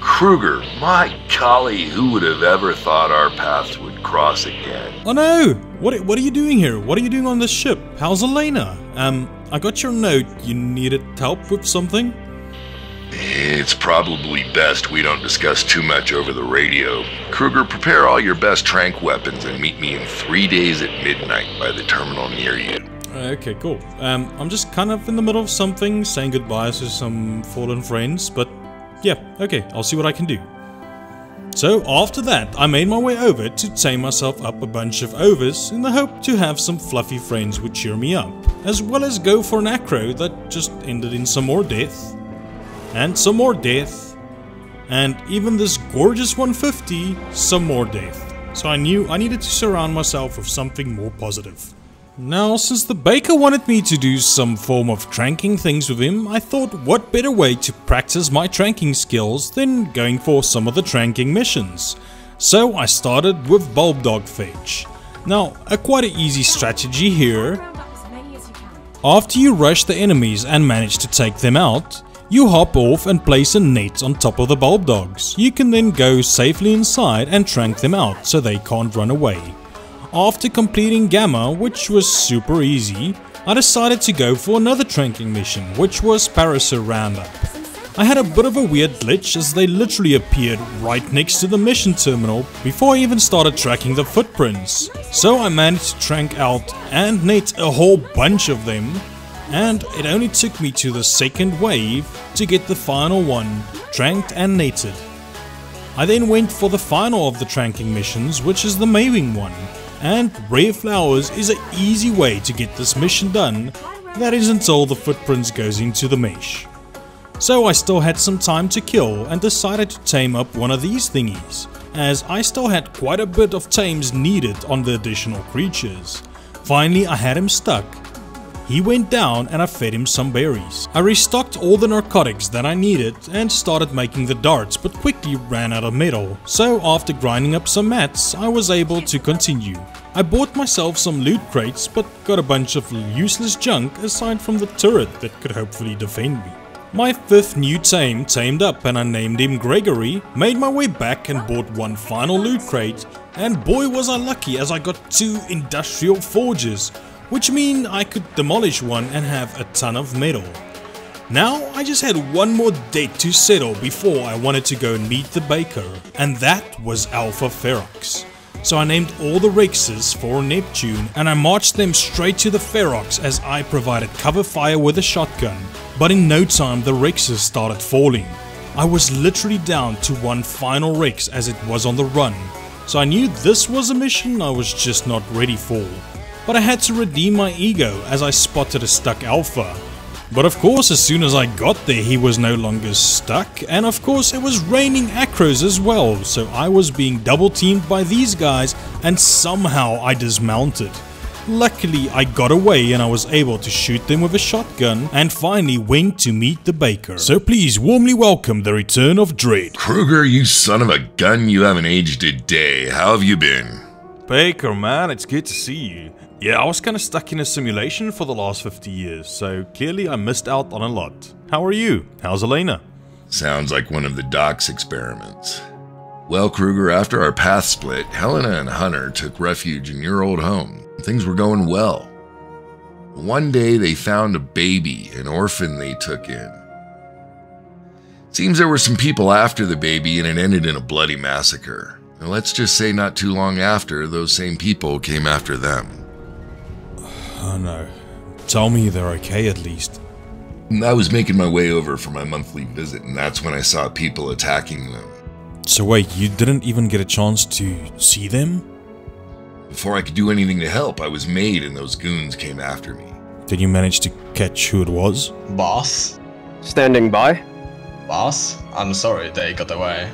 Kruger, my golly, who would have ever thought our paths would cross again? Oh no! What, what are you doing here? What are you doing on this ship? How's Elena? Um, I got your note. You needed help with something? It's probably best we don't discuss too much over the radio. Kruger, prepare all your best trank weapons and meet me in three days at midnight by the terminal near you. Okay, cool. Um, I'm just kind of in the middle of something, saying goodbye to some fallen friends, but yeah, okay, I'll see what I can do. So after that, I made my way over to tame myself up a bunch of Ovis in the hope to have some fluffy friends would cheer me up, as well as go for an acro that just ended in some more death, and some more death, and even this gorgeous 150, some more death. So I knew I needed to surround myself with something more positive. Now, since the baker wanted me to do some form of tranking things with him, I thought what better way to practice my tranking skills than going for some of the tranking missions. So I started with Bulb Dog Fetch. Now, a quite an easy strategy here. After you rush the enemies and manage to take them out, you hop off and place a net on top of the Bulb Dogs. You can then go safely inside and trank them out so they can't run away. After completing Gamma, which was super easy, I decided to go for another tranking mission, which was Parasaur Roundup. I had a bit of a weird glitch as they literally appeared right next to the mission terminal before I even started tracking the footprints. So I managed to trank out and net a whole bunch of them, and it only took me to the second wave to get the final one tranked and nated. I then went for the final of the tranking missions, which is the mailing one, and rare flowers is an easy way to get this mission done, that is until the footprints goes into the mesh. So I still had some time to kill and decided to tame up one of these thingies, as I still had quite a bit of tames needed on the additional creatures. Finally I had him stuck. He went down and I fed him some berries. I restocked all the narcotics that I needed and started making the darts but quickly ran out of metal. So after grinding up some mats I was able to continue. I bought myself some loot crates but got a bunch of useless junk aside from the turret that could hopefully defend me. My fifth new tame tamed up and I named him Gregory, made my way back and bought one final loot crate, and boy was I lucky as I got two industrial forges, which mean I could demolish one and have a ton of metal. Now I just had one more date to settle before I wanted to go meet the baker, and that was Alpha Ferox. So I named all the Rexes for Neptune and I marched them straight to the Ferox as I provided cover fire with a shotgun. But in no time the Rexes started falling. I was literally down to one final Rex as it was on the run. So I knew this was a mission I was just not ready for. But I had to redeem my ego as I spotted a stuck Alpha. But of course as soon as I got there he was no longer stuck and of course it was raining acros as well so I was being double teamed by these guys and somehow I dismounted. Luckily I got away and I was able to shoot them with a shotgun and finally went to meet the baker. So please warmly welcome the return of Dread. Kruger, you son of a gun, you haven't aged a day. How have you been? Baker man, it's good to see you. Yeah, I was kinda stuck in a simulation for the last 50 years, so clearly I missed out on a lot. How are you? How's Elena? Sounds like one of the Doc's experiments. Well, Kruger, after our path split, Helena and Hunter took refuge in your old home. Things were going well. One day they found a baby, an orphan they took in. Seems there were some people after the baby and it ended in a bloody massacre. Let's just say not too long after, those same people came after them. Oh no. Tell me they're okay at least. I was making my way over for my monthly visit, and that's when I saw people attacking them. So wait, you didn't even get a chance to see them? Before I could do anything to help, I was made and those goons came after me. Did you manage to catch who it was? Boss? Standing by? Boss? I'm sorry they got away.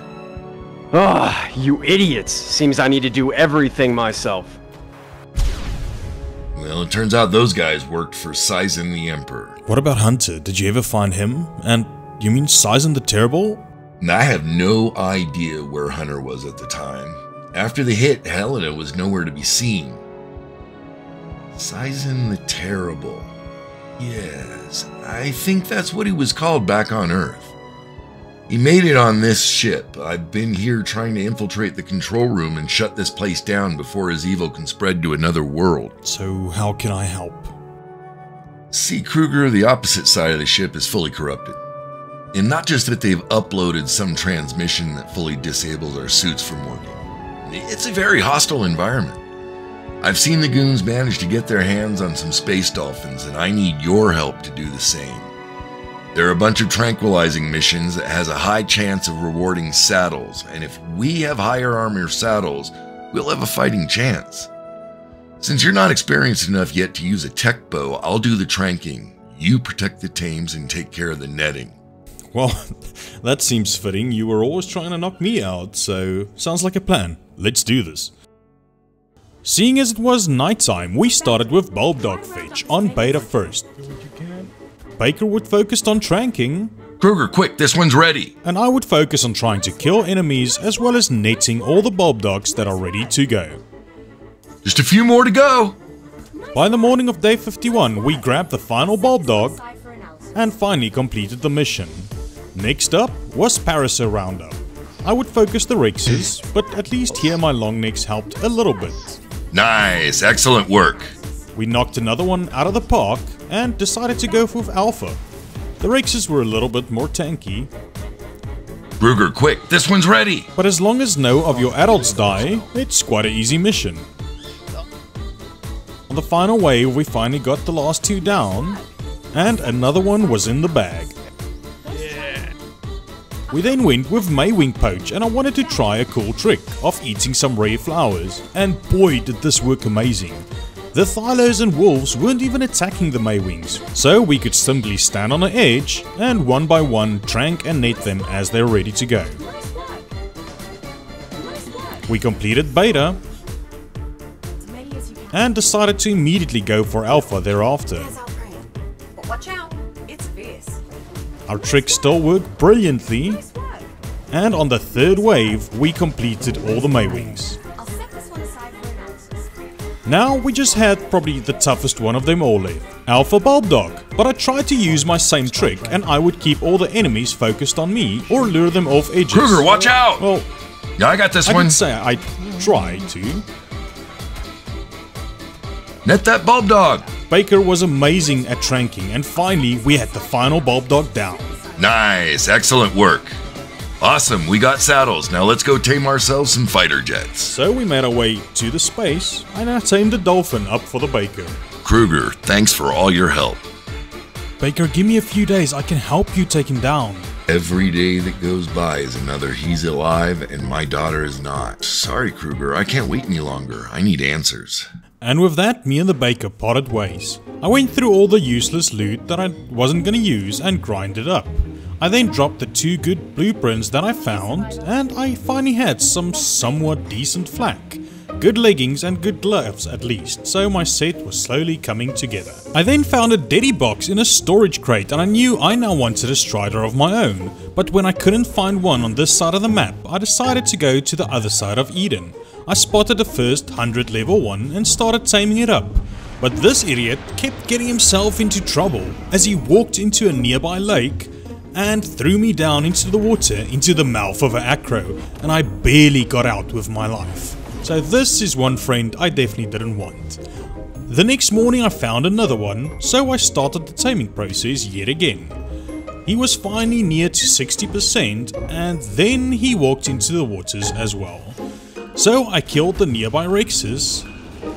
Ah, you idiots! Seems I need to do everything myself. Well, it turns out those guys worked for Syzen the Emperor. What about Hunter? Did you ever find him? And you mean Syzen the Terrible? I have no idea where Hunter was at the time. After the hit, Helena was nowhere to be seen. Syzen the Terrible. Yes, I think that's what he was called back on Earth. He made it on this ship. I've been here trying to infiltrate the control room and shut this place down before his evil can spread to another world. So, how can I help? See, Kruger, the opposite side of the ship is fully corrupted. And not just that they've uploaded some transmission that fully disables our suits from working, it's a very hostile environment. I've seen the goons manage to get their hands on some space dolphins, and I need your help to do the same. There are a bunch of tranquilizing missions that has a high chance of rewarding saddles, and if we have higher armor saddles, we'll have a fighting chance. Since you're not experienced enough yet to use a tech bow, I'll do the tranking. You protect the tames and take care of the netting. Well, <laughs> that seems fitting. You were always trying to knock me out, so sounds like a plan. Let's do this. Seeing as it was nighttime, we started with Bulb Dog Fetch on beta first. Baker would focus on tranking. Kruger, quick, this one's ready. And I would focus on trying to kill enemies as well as netting all the Bulb Dogs that are ready to go. Just a few more to go. By the morning of day 51, we grabbed the final Bulb Dog and finally completed the mission. Next up was Parasaur Roundup. I would focus the Rexes, but at least here my long necks helped a little bit. Nice, excellent work. We knocked another one out of the park and decided to go with Alpha. The Rexes were a little bit more tanky. Kruger, quick, this one's ready. But as long as no of your adults die, it's quite an easy mission. On the final wave, we finally got the last two down. and another one was in the bag. We then went with Maewing Poach and I wanted to try a cool trick of eating some rare flowers, and boy did this work amazing. The Thylos and Wolves weren't even attacking the Maewings, so we could simply stand on the edge and one by one trank and net them as they're ready to go. We completed beta and decided to immediately go for alpha thereafter. But watch out, it's fierce. Our trick still worked brilliantly, and on the third wave we completed all the Maewings. Now we just had probably the toughest one of them all left, Alpha Bulb Dog. But I tried to use my same trick and I would keep all the enemies focused on me or lure them off edges. Kruger, watch out! Well, Yeah, I got this I one. can say I tried to. Net that bulb dog. Baker was amazing at tranking and finally we had the final Bulb Dog down. Nice, excellent work. Awesome, we got saddles. Now let's go tame ourselves some fighter jets. So we made our way to the space and I tamed the dolphin up for the Baker. Kruger, thanks for all your help. Baker, give me a few days, I can help you take him down. Every day that goes by is another he's alive and my daughter is not. Sorry, Kruger, I can't wait any longer. I need answers. And with that, me and the baker parted ways. I went through all the useless loot that I wasn't gonna use and grind it up. I then dropped the two good blueprints that I found, and I finally had some somewhat decent flak. Good leggings and good gloves at least, so my set was slowly coming together. I then found a Deddy box in a storage crate and I knew I now wanted a Stryder of my own, but when I couldn't find one on this side of the map, I decided to go to the other side of Eden. I spotted the first 100 level 1 and started taming it up. But this idiot kept getting himself into trouble as he walked into a nearby lake and threw me down into the water into the mouth of an acro and I barely got out with my life. So this is one friend I definitely didn't want. The next morning I found another one, so I started the taming process yet again. He was finally near to 60% and then he walked into the waters as well. So I killed the nearby Rexes,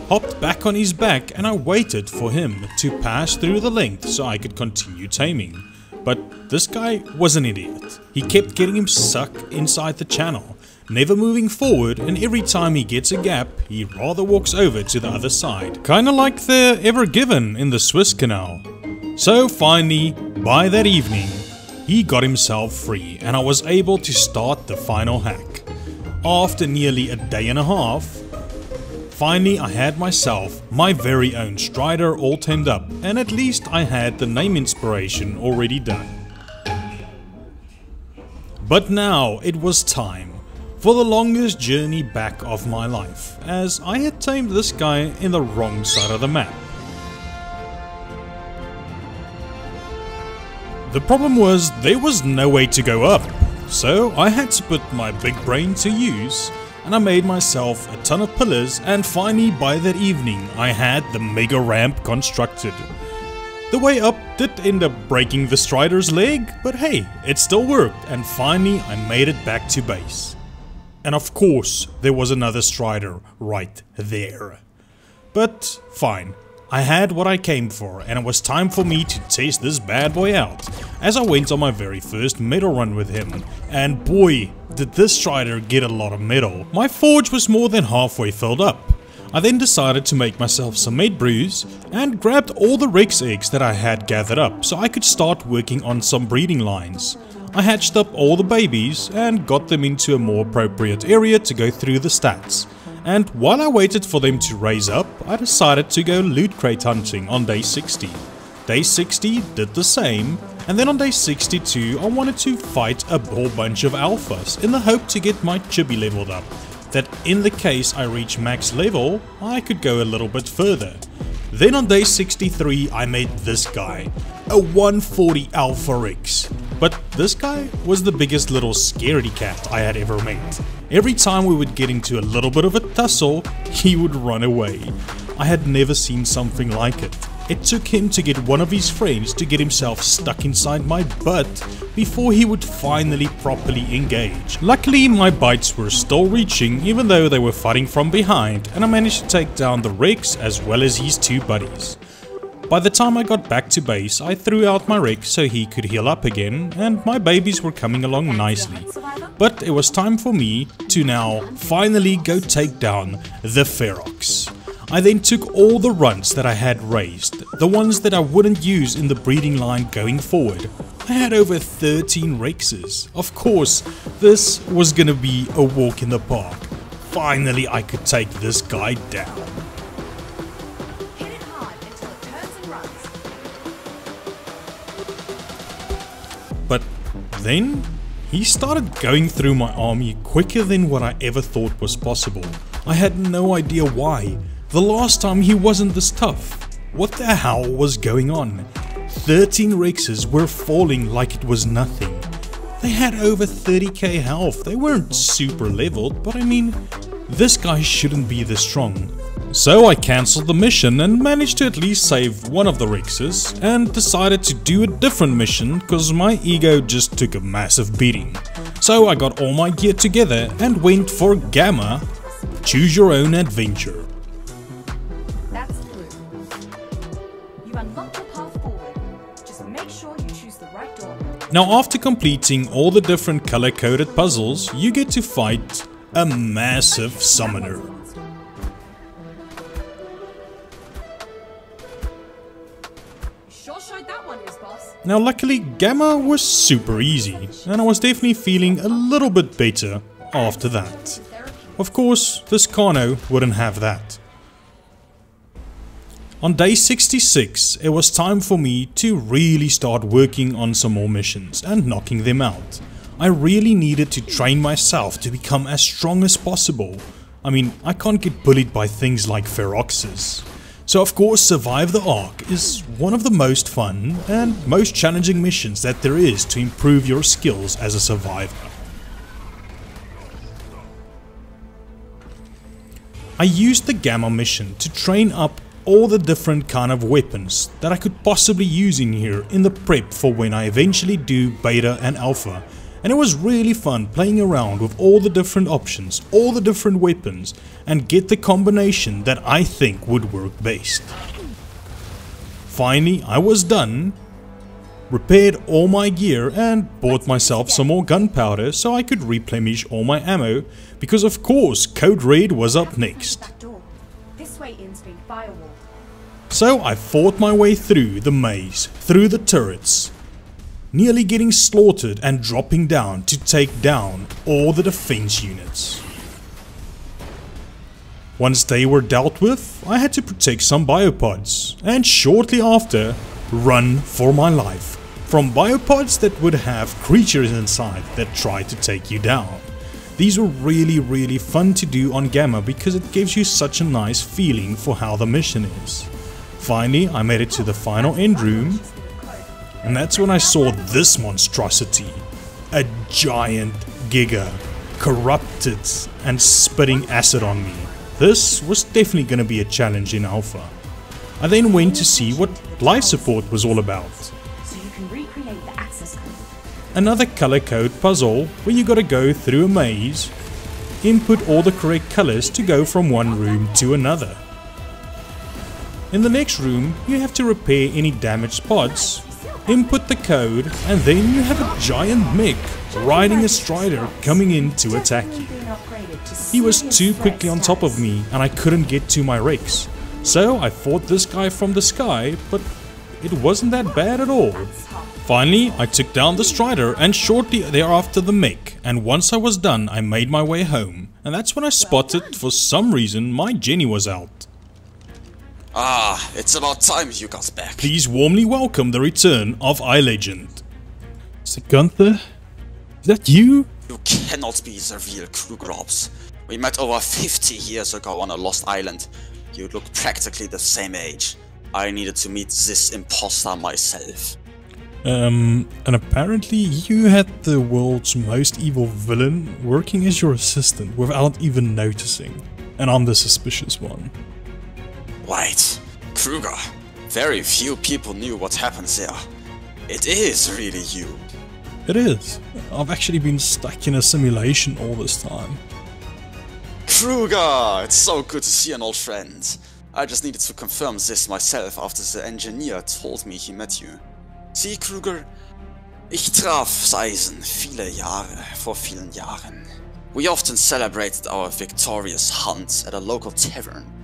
hopped back on his back and I waited for him to pass through the length so I could continue taming. But this guy was an idiot. He kept getting him stuck inside the channel, never moving forward and every time he gets a gap, he rather walks over to the other side. Kinda like the Ever Given in the Suez Canal. So finally, by that evening, he got himself free and I was able to start the final hack. After nearly a day and a half, finally I had myself my very own Stryder all tamed up and at least I had the name inspiration already done. But now it was time for the longest journey back of my life, as I had tamed this guy in the wrong side of the map. The problem was there was no way to go up, so I had to put my big brain to use and I made myself a ton of pillars and finally by that evening I had the mega ramp constructed. The way up did end up breaking the Stryder's leg, but hey, it still worked and finally I made it back to base. And of course, there was another Stryder right there. But fine, I had what I came for and it was time for me to test this bad boy out as I went on my very first metal run with him. And boy, did this Stryder get a lot of metal. My forge was more than halfway filled up. I then decided to make myself some mate brews and grabbed all the Rex eggs that I had gathered up so I could start working on some breeding lines. I hatched up all the babies and got them into a more appropriate area to go through the stats. And while I waited for them to raise up, I decided to go loot crate hunting on day 60. Day 60 did the same, and then on day 62 I wanted to fight a whole bunch of alphas in the hope to get my chibi leveled up, that in the case I reach max level, I could go a little bit further. Then on day 63 I made this guy, a 140 Alpha Rex. But this guy was the biggest little scaredy cat I had ever met. Every time we would get into a little bit of a tussle, he would run away. I had never seen something like it. It took him to get one of his friends to get himself stuck inside my butt before he would finally properly engage. Luckily my bites were still reaching even though they were fighting from behind and I managed to take down the Rex as well as his two buddies. By the time I got back to base, I threw out my Rex so he could heal up again, and my babies were coming along nicely. But it was time for me to now finally go take down the Ferox. I then took all the runts that I had raised, the ones that I wouldn't use in the breeding line going forward. I had over 13 Rexes. Of course, this was gonna be a walk in the park. Finally I could take this guy down. But then he started going through my army quicker than what I ever thought was possible. I had no idea why. The last time he wasn't this tough. What the hell was going on? 13 Rexes were falling like it was nothing. They had over 30k health, they weren't super leveled, but I mean, this guy shouldn't be this strong. So I cancelled the mission and managed to at least save one of the Rexes and decided to do a different mission cause my ego just took a massive beating. So I got all my gear together and went for Gamma, choose your own adventure. Now after completing all the different color coded puzzles, you get to fight a massive summoner. Sure showed that one is boss. Now luckily Gamma was super easy and I was definitely feeling a little bit better after that. Of course, this Kano wouldn't have that. On day 66, it was time for me to really start working on some more missions and knocking them out. I really needed to train myself to become as strong as possible. I mean, I can't get bullied by things like Feroxes. So of course Survive the Ark is one of the most fun and most challenging missions that there is to improve your skills as a survivor. I used the Gamma mission to train up all the different kind of weapons that I could possibly use in here in the prep for when I eventually do Beta and Alpha and it was really fun playing around with all the different options, all the different weapons and get the combination that I think would work best. Finally I was done, repaired all my gear and bought myself some more gunpowder so I could replenish all my ammo because of course Code Red was up next. So I fought my way through the maze, through the turrets, nearly getting slaughtered and dropping down to take down all the defense units. Once they were dealt with, I had to protect some biopods, and shortly after, run for my life from biopods that would have creatures inside that tried to take you down. These were really really fun to do on Gamma because it gives you such a nice feeling for how the mission is. Finally, I made it to the final end room, and that's when I saw this monstrosity. A giant Giga, corrupted and spitting acid on me. This was definitely going to be a challenge in Alpha. I then went to see what life support was all about. So you can recreate the access code. Another color code puzzle where you gotta go through a maze, input all the correct colors to go from one room to another. In the next room, you have to repair any damaged pods, input the code, and then you have a giant mech riding a Stryder coming in to attack you. He was too quickly on top of me and I couldn't get to my Rex. So I fought this guy from the sky, but it wasn't that bad at all. Finally, I took down the Stryder and shortly thereafter the mech, and once I was done, I made my way home. And that's when I spotted, for some reason, my Jenny was out. Ah, it's about time you got back. Please warmly welcome the return of iLegend. Mr. Gunther? Is that you? You cannot be the real Krugerops. We met over 50 years ago on a lost island. You look practically the same age. I needed to meet this imposter myself. Um, and apparently you had the world's most evil villain working as your assistant without even noticing. And I'm the suspicious one. Wait, Kruger. Very few people knew what happened there. It is really you. It is. I've actually been stuck in a simulation all this time. Kruger! It's so good to see an old friend. I just needed to confirm this myself after the engineer told me he met you. See, Kruger, ich traf Syzen viele Jahre, vor vielen Jahren. We often celebrated our victorious hunt at a local tavern.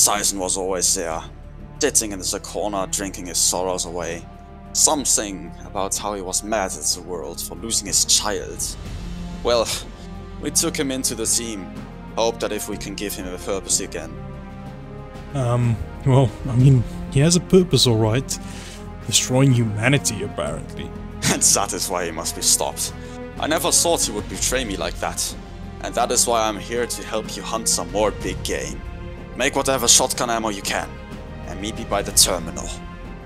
Syzen was always there, sitting in the corner drinking his sorrows away. Something about how he was mad at the world for losing his child. Well, we took him into the team, hope that if we can give him a purpose again. Um, well, I mean, he has a purpose alright. Destroying humanity, apparently. <laughs> And that is why he must be stopped. I never thought he would betray me like that. And that is why I'm here to help you hunt some more big game. Make whatever shotgun ammo you can, and meet me by the terminal.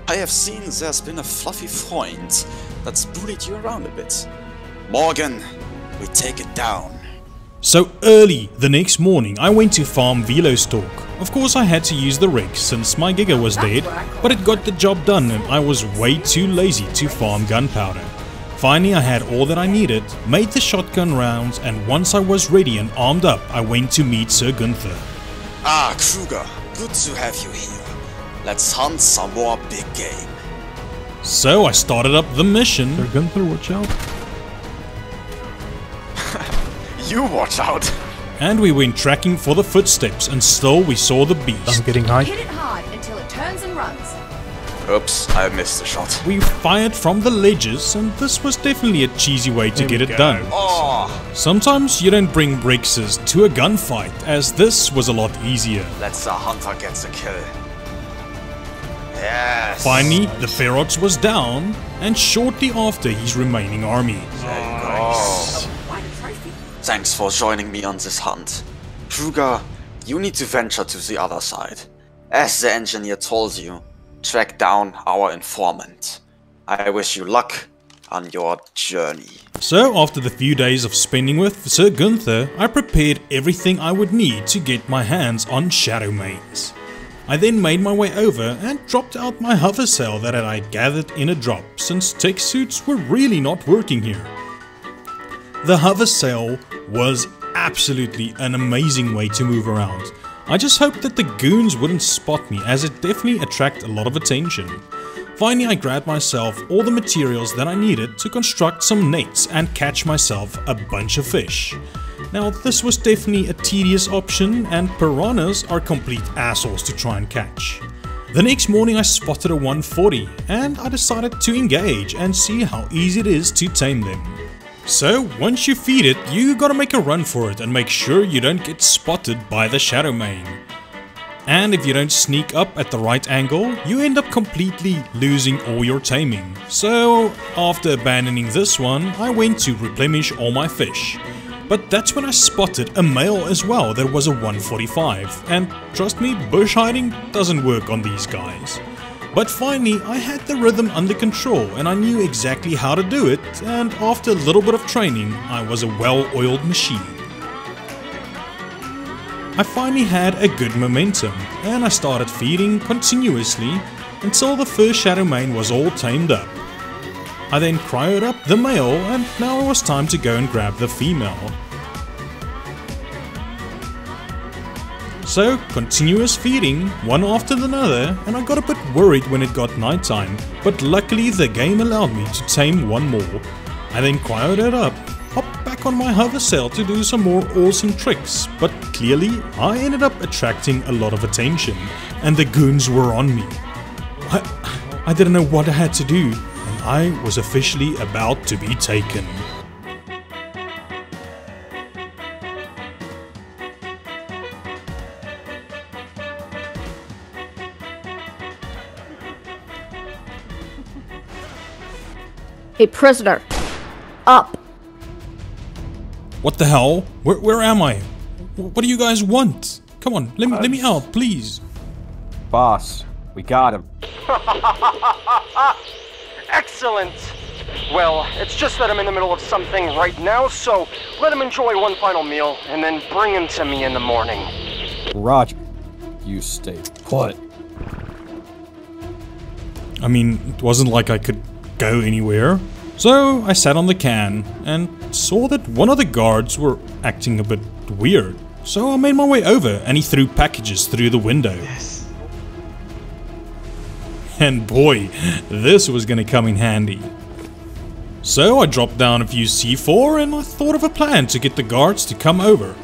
I have seen there's been a fluffy Freund that's bullied you around a bit. Morgan, we take it down. So early the next morning I went to farm Velostalk. Of course I had to use the rig since my Giga was dead, but it got the job done and I was way too lazy to farm gunpowder. Finally I had all that I needed, made the shotgun rounds and once I was ready and armed up I went to meet Sir Gunther. Ah, Kruger, good to have you here. Let's hunt some more big game. So I started up the mission. Sir Gunther, watch out. <laughs> You watch out! And we went tracking for the footsteps and still we saw the beast. I'm getting high. Hit it hard until it turns and runs. Oops, I missed the shot. We fired from the ledges and this was definitely a cheesy way to There get it go. done. Oh, Sometimes you don't bring Rexes to a gunfight as this was a lot easier. Let's uh, the hunter get the kill. Yes. Finally, the Ferox was down and shortly after his remaining army. Nice. Thanks for joining me on this hunt. Kruger, you need to venture to the other side. As the engineer told you, track down our informant. I wish you luck on your journey. So, after the few days of spending with Sir Gunther, I prepared everything I would need to get my hands on Shadowmanes. I then made my way over and dropped out my hoversail that I gathered in a drop, since tech suits were really not working here. The hoversail was absolutely an amazing way to move around. I just hoped that the goons wouldn't spot me as it definitely attracted a lot of attention. Finally I grabbed myself all the materials that I needed to construct some nets and catch myself a bunch of fish. Now this was definitely a tedious option and piranhas are complete assholes to try and catch. The next morning I spotted a 140 and I decided to engage and see how easy it is to tame them. So, once you feed it, you gotta make a run for it and make sure you don't get spotted by the Shadowmane. And if you don't sneak up at the right angle, you end up completely losing all your taming. So, after abandoning this one, I went to replenish all my fish. But that's when I spotted a male as well that was a 145, and trust me, bush hiding doesn't work on these guys. But finally, I had the rhythm under control and I knew exactly how to do it, and after a little bit of training, I was a well-oiled machine. I finally had a good momentum, and I started feeding continuously until the first Shadowmane was all tamed up. I then cryoed up the male, and now it was time to go and grab the female. So, continuous feeding, one after the another, and I got a bit worried when it got nighttime, but luckily the game allowed me to tame one more. I then cryoed it up, hopped back on my hoversail to do some more awesome tricks, but clearly I ended up attracting a lot of attention, and the goons were on me. I, I didn't know what I had to do, and I was officially about to be taken. A prisoner. Up. What the hell? Where, where am I? What do you guys want? Come on, let me, let me uh, out, please. Boss, we got him. <laughs> Excellent! Well, it's just that I'm in the middle of something right now, so let him enjoy one final meal and then bring him to me in the morning. Roger, you stay put. I mean, it wasn't like I could go anywhere. So I sat on the can and saw that one of the guards were acting a bit weird. So I made my way over and he threw packages through the window. Yes. And boy, this was gonna come in handy. So I dropped down a few C4 and I thought of a plan to get the guards to come over.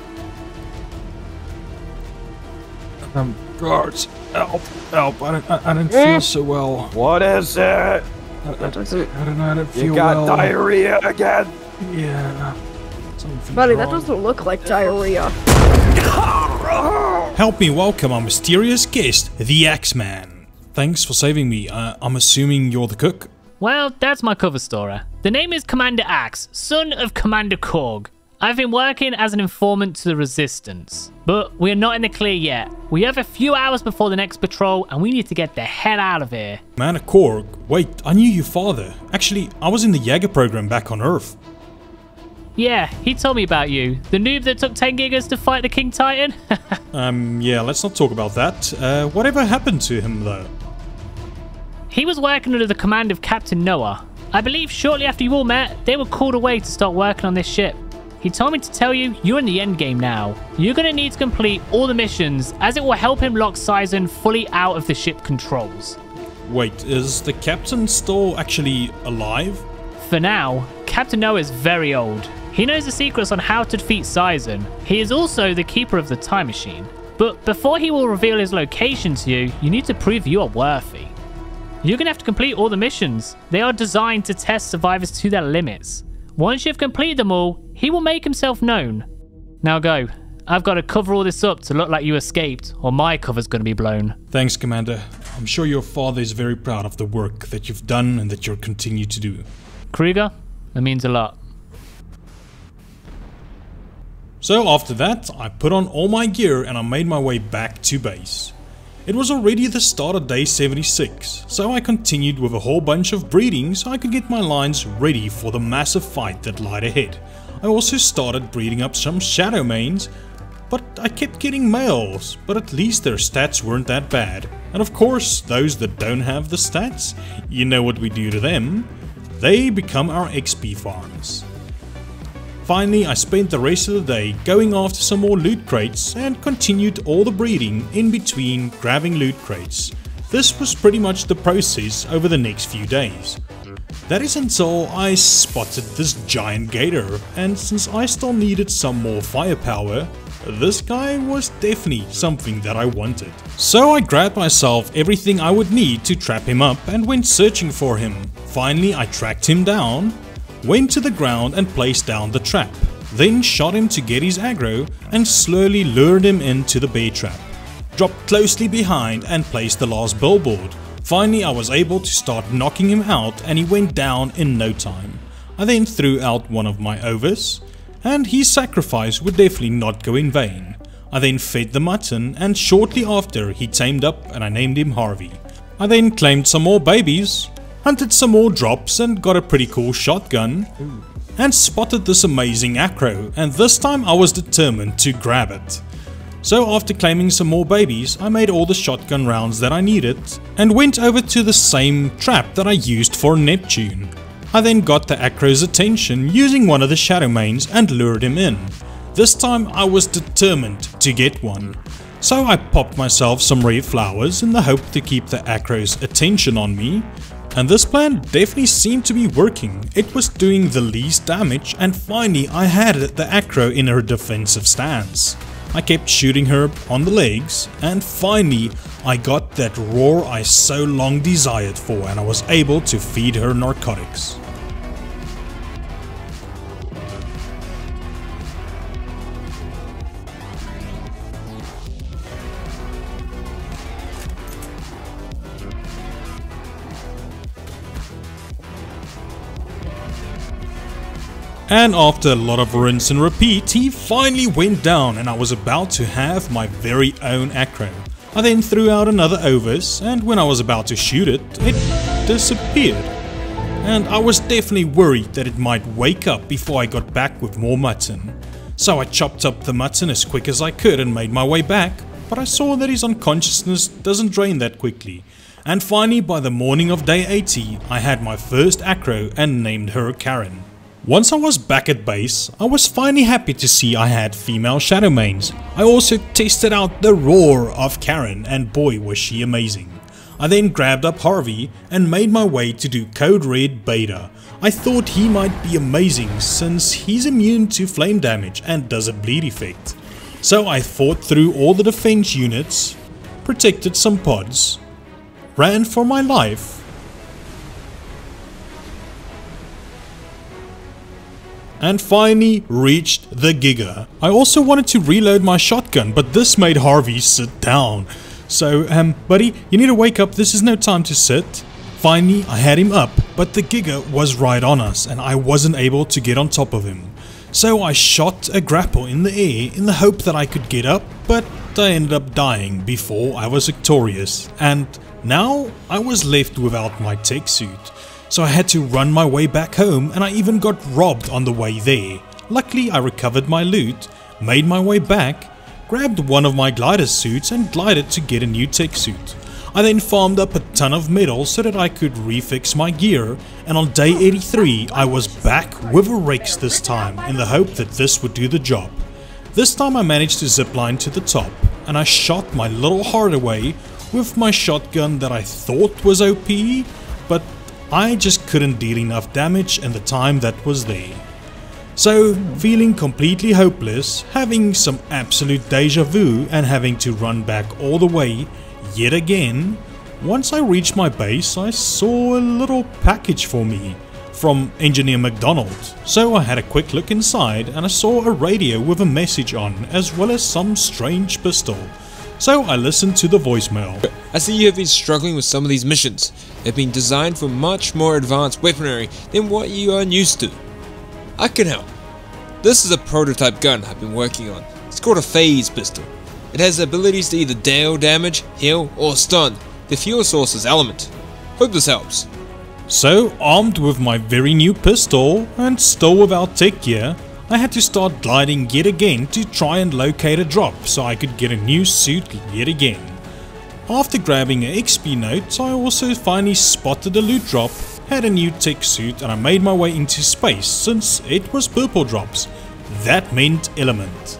Um, guards, help, help! I don't, I, I don't feel so well. What is it? I, I, I don't, I don't feel You got well. diarrhea again? Yeah. Something's Buddy, that doesn't look like diarrhea. Help me welcome our mysterious guest, the Axeman. Thanks for saving me. Uh, I'm assuming you're the cook? Well, that's my cover story. The name is Commander Axe, son of Commander Korg. I've been working as an informant to the Resistance, but we're not in the clear yet. We have a few hours before the next patrol, and we need to get the hell out of here. Man of Korg. Wait, I knew your father. Actually, I was in the Jaeger program back on Earth. Yeah, he told me about you. The noob that took 10 gigas to fight the King Titan? <laughs> Um, yeah, let's not talk about that. Uh, whatever happened to him, though? he was working under the command of Captain Noah. I believe shortly after you all met, they were called away to start working on this ship. He told me to tell you, you're in the end game now. You're going to need to complete all the missions, as it will help him lock Syzen fully out of the ship controls. Wait, is the captain still actually alive? For now, Captain Noah is very old. He knows the secrets on how to defeat Syzen. He is also the keeper of the time machine. But before he will reveal his location to you, you need to prove you are worthy. You're going to have to complete all the missions. They are designed to test survivors to their limits. Once you've completed them all, he will make himself known. Now go. I've got to cover all this up to look like you escaped, or my cover's going to be blown. Thanks, Commander. I'm sure your father is very proud of the work that you've done and that you'll continue to do. Krieger, that means a lot. So after that, I put on all my gear and I made my way back to base. It was already the start of day 76, so I continued with a whole bunch of breeding so I could get my lines ready for the massive fight that lied ahead. I also started breeding up some shadowmanes, but I kept getting males, but at least their stats weren't that bad. And of course, those that don't have the stats, you know what we do to them, they become our XP farms. Finally, I spent the rest of the day going after some more loot crates and continued all the breeding in between grabbing loot crates. This was pretty much the process over the next few days. That is until I spotted this giant gator, and since I still needed some more firepower, this guy was definitely something that I wanted. So I grabbed myself everything I would need to trap him up and went searching for him. Finally I tracked him down, went to the ground and placed down the trap, then shot him to get his aggro and slowly lured him into the bear trap. Dropped closely behind and placed the last billboard. Finally I was able to start knocking him out and he went down in no time. I then threw out one of my Ovis, and his sacrifice would definitely not go in vain. I then fed the mutton and shortly after he tamed up and I named him Harvey. I then claimed some more babies, hunted some more drops and got a pretty cool shotgun, and spotted this amazing acro and this time I was determined to grab it. So after claiming some more babies, I made all the shotgun rounds that I needed and went over to the same trap that I used for Neptune. I then got the Acro's attention using one of the Shadowmanes and lured him in. This time I was determined to get one. So I popped myself some rare flowers in the hope to keep the Acro's attention on me. And this plan definitely seemed to be working. It was doing the least damage and finally I had the Acro in her defensive stance. I kept shooting her on the legs and finally I got that roar I so long desired for and I was able to feed her narcotics. And after a lot of rinse and repeat, he finally went down and I was about to have my very own acro. I then threw out another Ovis and when I was about to shoot it, it disappeared. And I was definitely worried that it might wake up before I got back with more mutton. So I chopped up the mutton as quick as I could and made my way back, but I saw that his unconsciousness doesn't drain that quickly. And finally by the morning of day 80, I had my first acro and named her Karen. Once I was back at base, I was finally happy to see I had female shadowmanes. I also tested out the roar of Karen and boy was she amazing. I then grabbed up Harvey and made my way to do Code Red Beta. I thought he might be amazing since he's immune to flame damage and does a bleed effect. So I fought through all the defense units, protected some pods, ran for my life, and finally reached the Giga. I also wanted to reload my shotgun, but this made Harvey sit down. So, um, buddy, you need to wake up, this is no time to sit. Finally, I had him up, but the Giga was right on us, and I wasn't able to get on top of him. So I shot a grapple in the air in the hope that I could get up, but I ended up dying before I was victorious, and now I was left without my tech suit. So I had to run my way back home and I even got robbed on the way there. Luckily I recovered my loot, made my way back, grabbed one of my glider suits and glided to get a new tech suit. I then farmed up a ton of metal so that I could refix my gear and on day 83 I was back with a Rex this time in the hope that this would do the job. This time I managed to zipline to the top and I shot my little heart away with my shotgun that I thought was OP but I just couldn't deal enough damage in the time that was there. So, feeling completely hopeless, having some absolute deja vu and having to run back all the way yet again, once I reached my base I saw a little package for me from Engineer McDonald. So I had a quick look inside and I saw a radio with a message on as well as some strange pistol. So I listened to the voicemail. I see you have been struggling with some of these missions. They've been designed for much more advanced weaponry than what you are used to. I can help. This is a prototype gun I've been working on. It's called a phase pistol. It has the abilities to either deal damage, heal, or stun. The fuel source is element. Hope this helps. So, armed with my very new pistol and still without tech gear, I had to start gliding yet again to try and locate a drop so I could get a new suit yet again. After grabbing an XP note, I also finally spotted a loot drop, had a new tech suit and I made my way into space since it was purple drops. That meant element.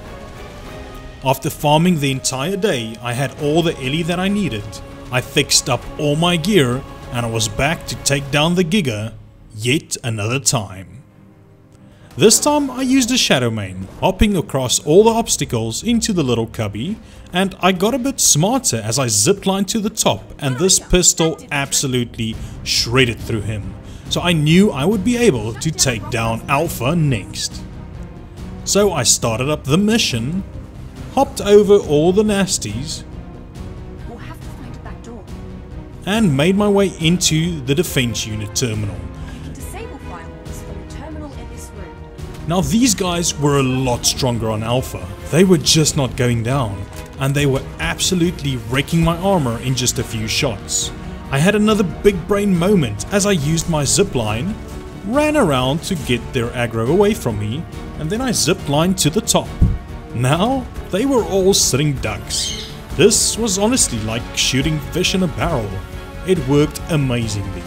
After farming the entire day, I had all the Ellie that I needed. I fixed up all my gear and I was back to take down the Giga yet another time. This time I used a Shadowmane, hopping across all the obstacles into the little cubby, and I got a bit smarter as I ziplined to the top and this pistol absolutely shredded through him. So I knew I would be able to take down Alpha next. So I started up the mission, hopped over all the nasties, and made my way into the defense unit terminal. Now these guys were a lot stronger on Alpha. They were just not going down, and they were absolutely wrecking my armor in just a few shots. I had another big brain moment as I used my zipline, ran around to get their aggro away from me, and then I ziplined to the top. Now, they were all sitting ducks. This was honestly like shooting fish in a barrel. It worked amazingly.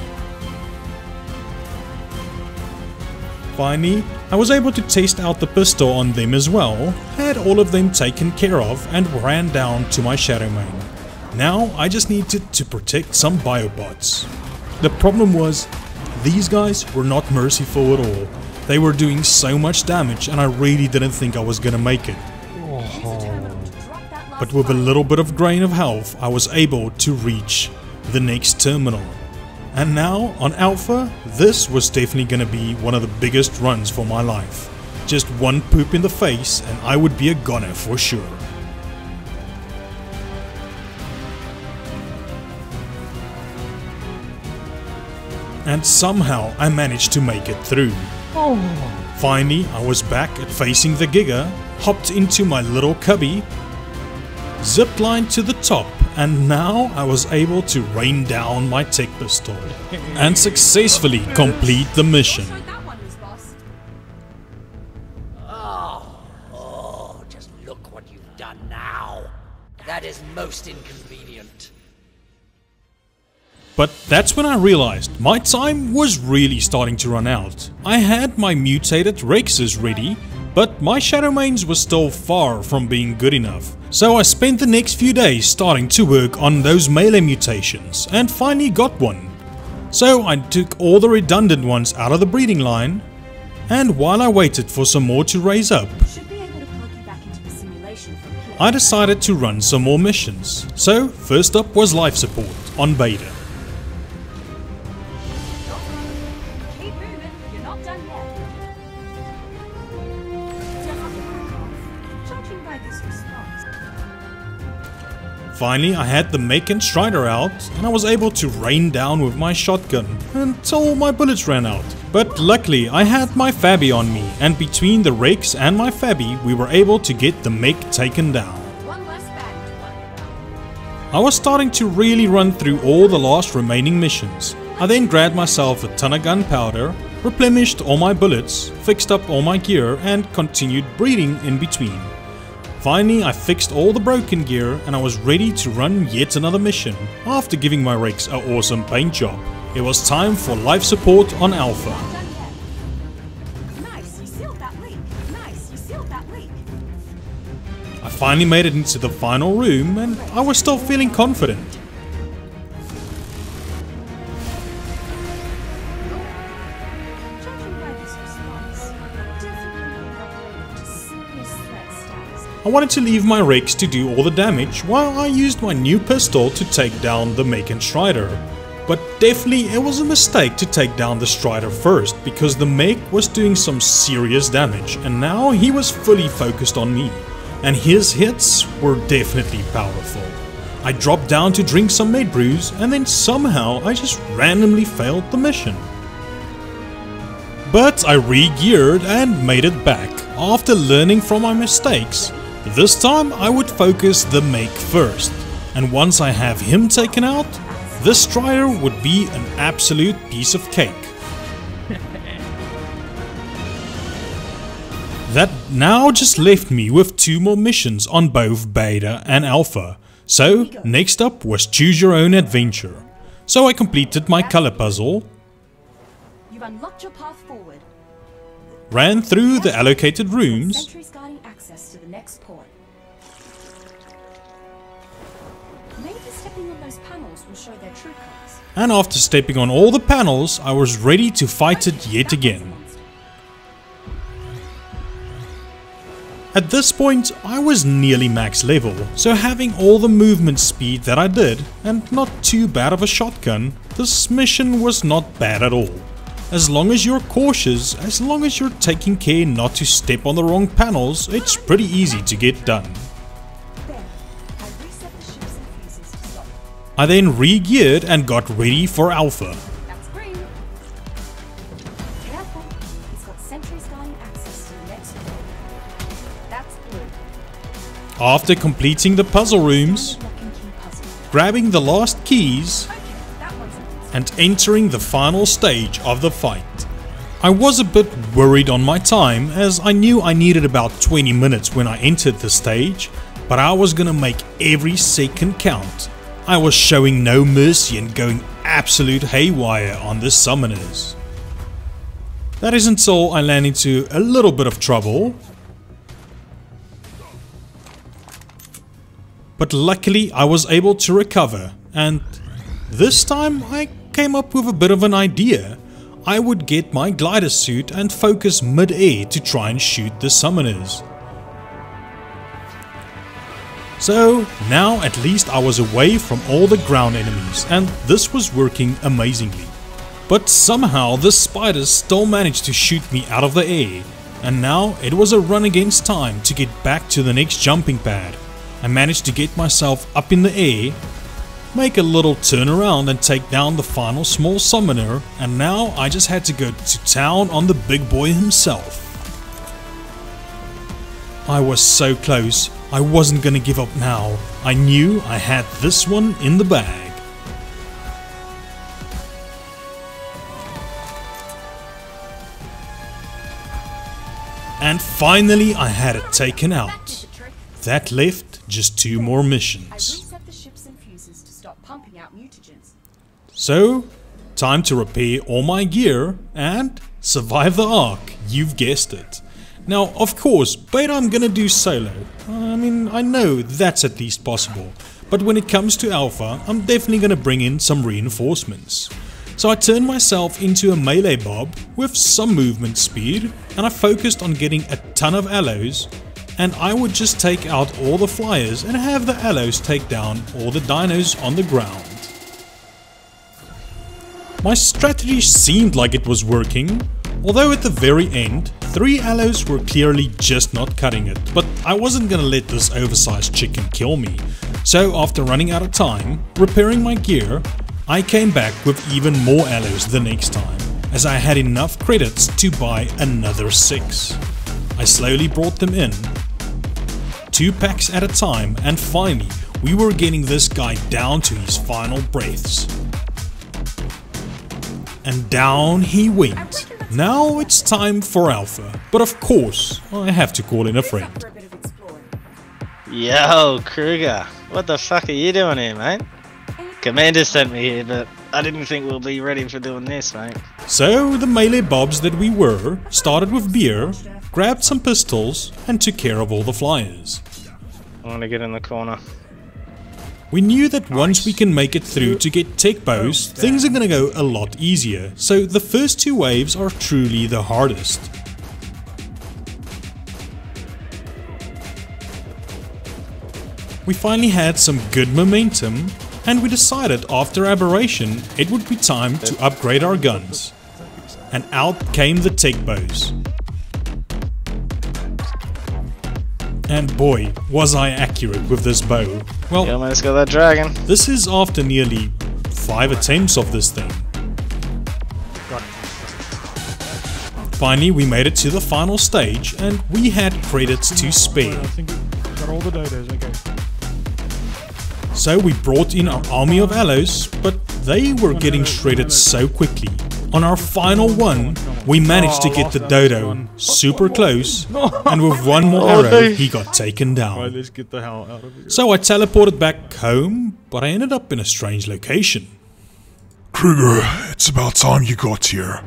Finally, I was able to test out the pistol on them as well, had all of them taken care of and ran down to my Shadowmane. Now I just needed to protect some biobots. The problem was, these guys were not merciful at all. They were doing so much damage and I really didn't think I was gonna make it. But with a little bit of grain of health, I was able to reach the next terminal. And now, on Alpha, this was definitely gonna be one of the biggest runs for my life. Just one poop in the face and I would be a goner for sure. And somehow I managed to make it through. Finally, I was back at facing the Giga, hopped into my little cubby, ziplined to the top, and now I was able to rain down my tech pistol and successfully complete the mission. Oh, oh, just look what you've done now. That is most inconvenient. But that's when I realized my time was really starting to run out. I had my mutated Rexes ready, but my Shadowmanes was still far from being good enough. So I spent the next few days starting to work on those melee mutations, and finally got one. So I took all the redundant ones out of the breeding line, and while I waited for some more to raise up, I decided to run some more missions. So first up was life support on Beta. Finally, I had the Macon Stryder out and I was able to rain down with my shotgun until my bullets ran out. But luckily, I had my Fabby on me and between the rakes and my Fabby, we were able to get the Mac taken down. I was starting to really run through all the last remaining missions. I then grabbed myself a ton of gunpowder, replenished all my bullets, fixed up all my gear and continued breeding in between. Finally, I fixed all the broken gear and I was ready to run yet another mission after giving my rakes a awesome paint job. It was time for life support on Alpha. nice, you sealed that leak. Nice, you sealed that leak. I finally made it into the final room and I was still feeling confident. I wanted to leave my rakes to do all the damage while I used my new pistol to take down the Macon Stryder. But definitely it was a mistake to take down the Stryder first because the Mek was doing some serious damage and now he was fully focused on me. And his hits were definitely powerful. I dropped down to drink some made brews and then somehow I just randomly failed the mission. But I re-geared and made it back after learning from my mistakes. This time I would focus the Mek first, and once I have him taken out, this Stryder would be an absolute piece of cake. <laughs> That now just left me with two more missions on both Beta and Alpha. So, next up was choose your own adventure. So I completed my color puzzle, You've unlocked your path forward. ran through the allocated rooms, and after stepping on all the panels, I was ready to fight it yet again. At this point, I was nearly max level, so having all the movement speed that I did, and not too bad of a shotgun, this mission was not bad at all. As long as you're cautious, as long as you're taking care not to step on the wrong panels, it's pretty easy to get done. I then re-geared and got ready for Alpha. That's green. Careful. It's got sentries guarding access to the next port. That's blue. After completing the puzzle rooms, grabbing the last keys, and entering the final stage of the fight. I was a bit worried on my time as I knew I needed about 20 minutes when I entered the stage, but I was gonna make every second count. I was showing no mercy and going absolute haywire on the summoners. That isn't until I ran into a little bit of trouble but luckily I was able to recover and this time I came up with a bit of an idea. I would get my glider suit and focus mid-air to try and shoot the summoners. So now at least I was away from all the ground enemies and this was working amazingly. But somehow the spiders still managed to shoot me out of the air and now it was a run against time to get back to the next jumping pad. I managed to get myself up in the air, make a little turn around and take down the final small summoner and now I just had to go to town on the big boy himself. I was so close, I wasn't gonna give up now. I knew I had this one in the bag. And finally I had it taken out. That left just two more missions. reset the ship's infusers to stop pumping out mutagens. So, time to repair all my gear and survive the Ark, you've guessed it. Now, of course, beta I'm gonna do solo. I mean, I know that's at least possible. But when it comes to alpha, I'm definitely gonna bring in some reinforcements. So I turned myself into a melee bob with some movement speed, and I focused on getting a ton of allos, and I would just take out all the flyers and have the allos take down all the dinos on the ground. My strategy seemed like it was working, although at the very end, three allos were clearly just not cutting it, but I wasn't gonna let this oversized chicken kill me. So after running out of time, repairing my gear, I came back with even more allos the next time, as I had enough credits to buy another 6. I slowly brought them in, 2 packs at a time, and finally we were getting this guy down to his final breaths. And down he went. Now it's time for Alpha, but of course I have to call in a friend. Yo, Kruger, what the fuck are you doing here, mate? Commander sent me here, but I didn't think we'll be ready for doing this, mate. So the melee bobs that we were started with beer, grabbed some pistols, and took care of all the flyers. I want to get in the corner. We knew that once we can make it through to get tech bows, things are gonna go a lot easier, so the first two waves are truly the hardest. We finally had some good momentum, and we decided after Aberration it would be time to upgrade our guns. And out came the tech bows. And boy, was I accurate with this bow. Well, You almost got that dragon. this is after nearly 5 attempts of this thing. Finally, we made it to the final stage and we had credits to spare. I think we got all the dodos, okay. So we brought in our army of allos, but they were getting shredded so quickly. On our final one, we managed to oh, get the dodo super close, <laughs> and with one more Oh, arrow, no. he got taken down. Alright, let's get the hell out of here. So I teleported back home, but I ended up in a strange location. Kruger, it's about time you got here.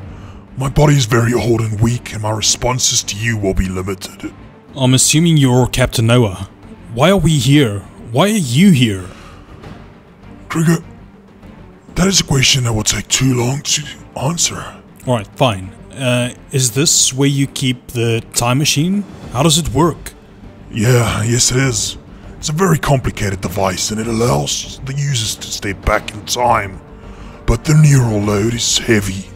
My body is very old and weak, and my responses to you will be limited. I'm assuming you're Captain Noah. Why are we here? Why are you here? Kruger, that is a question that will take too long to answer. Alright, fine. Uh, is this where you keep the time machine? How does it work? Yeah, yes it is. It's a very complicated device and it allows the users to stay back in time. But the neural load is heavy.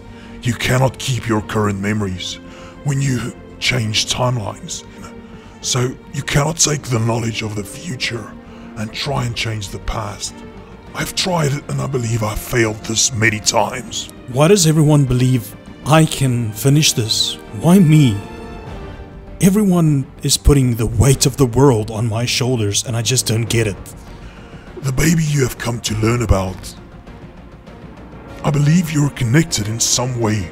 You cannot keep your current memories when you change timelines. So you cannot take the knowledge of the future and try and change the past. I've tried it and I believe I've failed this many times. Why does everyone believe I can finish this? Why me? Everyone is putting the weight of the world on my shoulders and I just don't get it. The baby you have come to learn about. I believe you're connected in some way,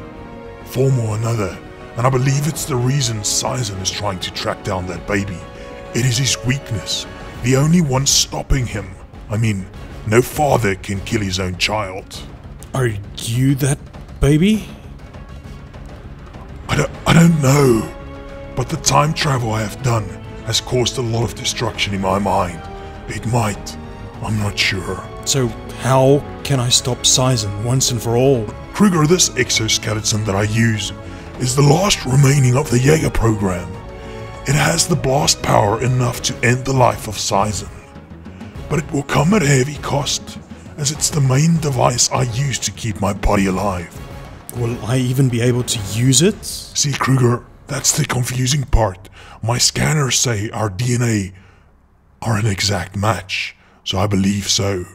form or another, and I believe it's the reason Syzen is trying to track down that baby. It is his weakness, the only one stopping him. I mean, no father can kill his own child. Are you that baby? I don't, I don't know, but the time travel I have done has caused a lot of destruction in my mind. It might, I'm not sure. So, how can I stop Syzen once and for all? Kruger, this exoskeleton that I use is the last remaining of the Jaeger program. It has the blast power enough to end the life of Syzen. But it will come at a heavy cost, as it's the main device I use to keep my body alive. Will I even be able to use it? See, Kruger, that's the confusing part. My scanners say our DNA are an exact match, so I believe so.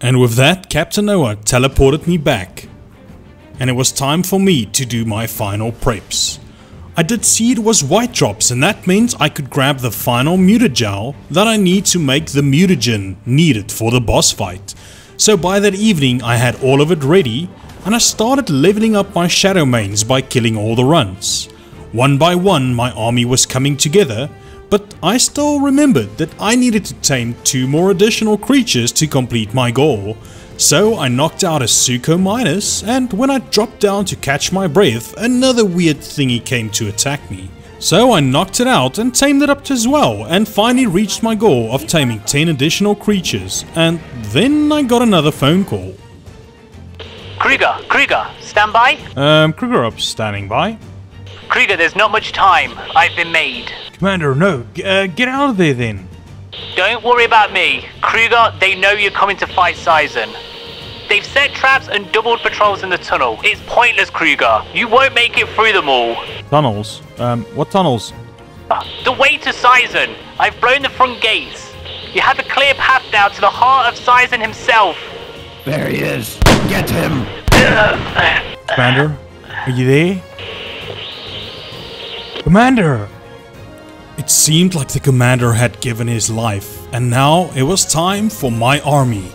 And with that, Captain Noah teleported me back. And it was time for me to do my final preps. I did see it was white drops and that meant I could grab the final mutagel that I need to make the mutagen needed for the boss fight. So by that evening I had all of it ready and I started leveling up my shadowmanes by killing all the runs. One by one my army was coming together but I still remembered that I needed to tame two more additional creatures to complete my goal. So I knocked out a Suko Minus, and when I dropped down to catch my breath, another weird thingy came to attack me. So I knocked it out and tamed it up as well and finally reached my goal of taming 10 additional creatures and then I got another phone call. Krieger, Krieger, stand by. Um, Kruger up, standing by. Krieger, there's not much time. I've been made. Commander, no, g- uh, get out of there then. Don't worry about me. Krieger, they know you're coming to fight Syzen. They've set traps and doubled patrols in the tunnel. It's pointless, Krieger. You won't make it through them all. Tunnels. Um, what tunnels? The way to Syzen. I've blown the front gates. You have a clear path now to the heart of Syzen himself. There he is. Get him. Commander, are you there? Commander! It seemed like the commander had given his life, and now it was time for my army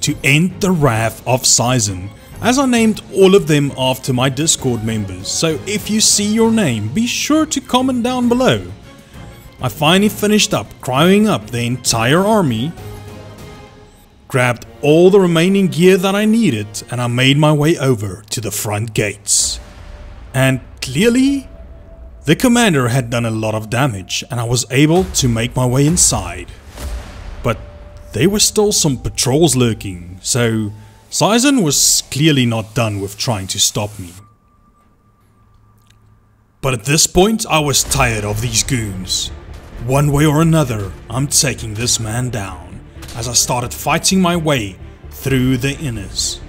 to end the wrath of Syzen, as I named all of them after my Discord members, so if you see your name, be sure to comment down below. I finally finished up crowing up the entire army, grabbed all the remaining gear that I needed, and I made my way over to the front gates. And clearly, the commander had done a lot of damage and I was able to make my way inside. But there were still some patrols lurking, so Syzen was clearly not done with trying to stop me. But at this point I was tired of these goons. One way or another, I'm taking this man down as I started fighting my way through the inners.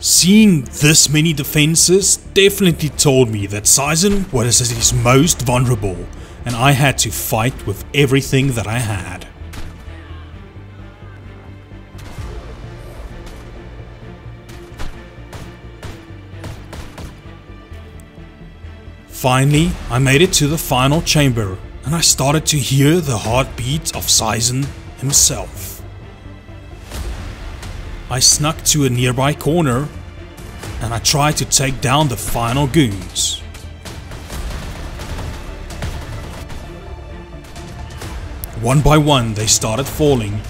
Seeing this many defenses definitely told me that Syzen was at his most vulnerable and I had to fight with everything that I had. Finally, I made it to the final chamber and I started to hear the heartbeat of Syzen himself. I snuck to a nearby corner and I tried to take down the final goons. One by one they started falling.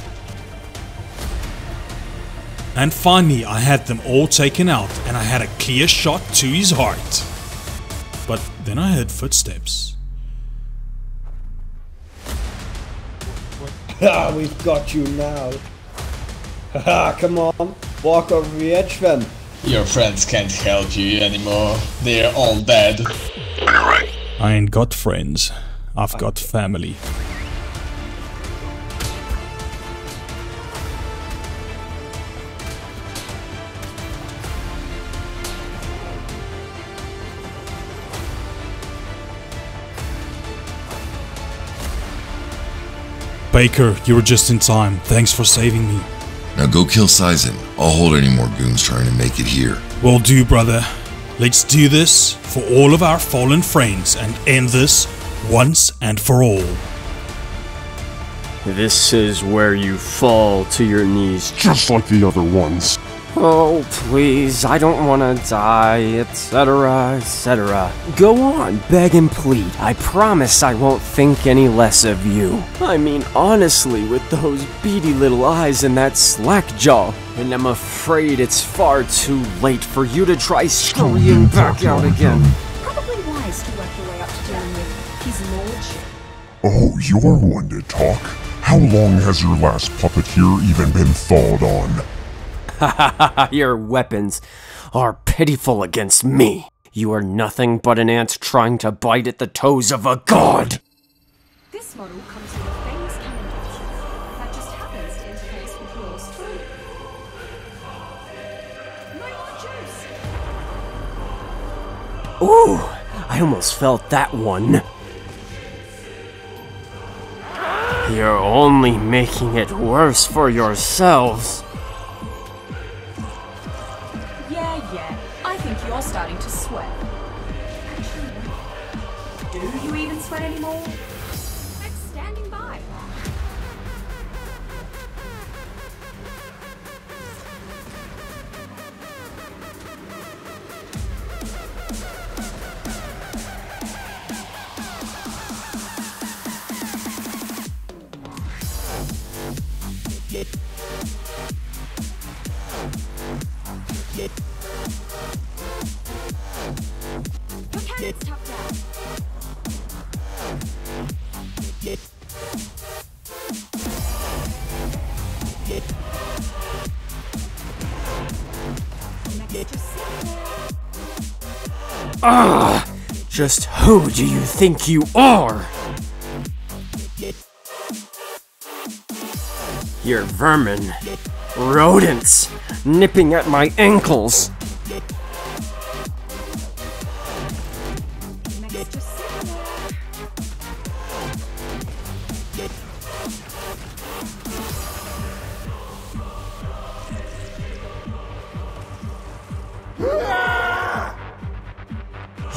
And finally I had them all taken out and I had a clear shot to his heart. But then I heard footsteps. Ah, we've got you now. Haha, come on, walk over the edge then. Your friends can't help you anymore. They're all dead. I ain't got friends, I've got family. Baker, you were just in time. Thanks for saving me. Now go kill Syzen. I'll hold any more goons trying to make it here. Will do, brother. Let's do this for all of our fallen friends and end this once and for all. This is where you fall to your knees. Just like the other ones. Oh, please, I don't want to die, etc., etc. Go on, beg and plead. I promise I won't think any less of you. I mean, honestly, with those beady little eyes and that slack jaw. And I'm afraid it's far too late for you to try scurrying back out again. Probably wise to work your way up to dealing with his lordship. Oh, you're one to talk. How long has your last puppeteer even been thawed on? <laughs> Your weapons are pitiful against me. You are nothing but an ant trying to bite at the toes of a god. This model comes with a famous cannon option that just happens to interface with yours too. No more juice. Ooh, I almost felt that one. You're only making it worse for yourselves. You're starting to sweat. Do you even sweat anymore? Ah! Just who do you think you are? You're vermin. Rodents. Nipping at my ankles.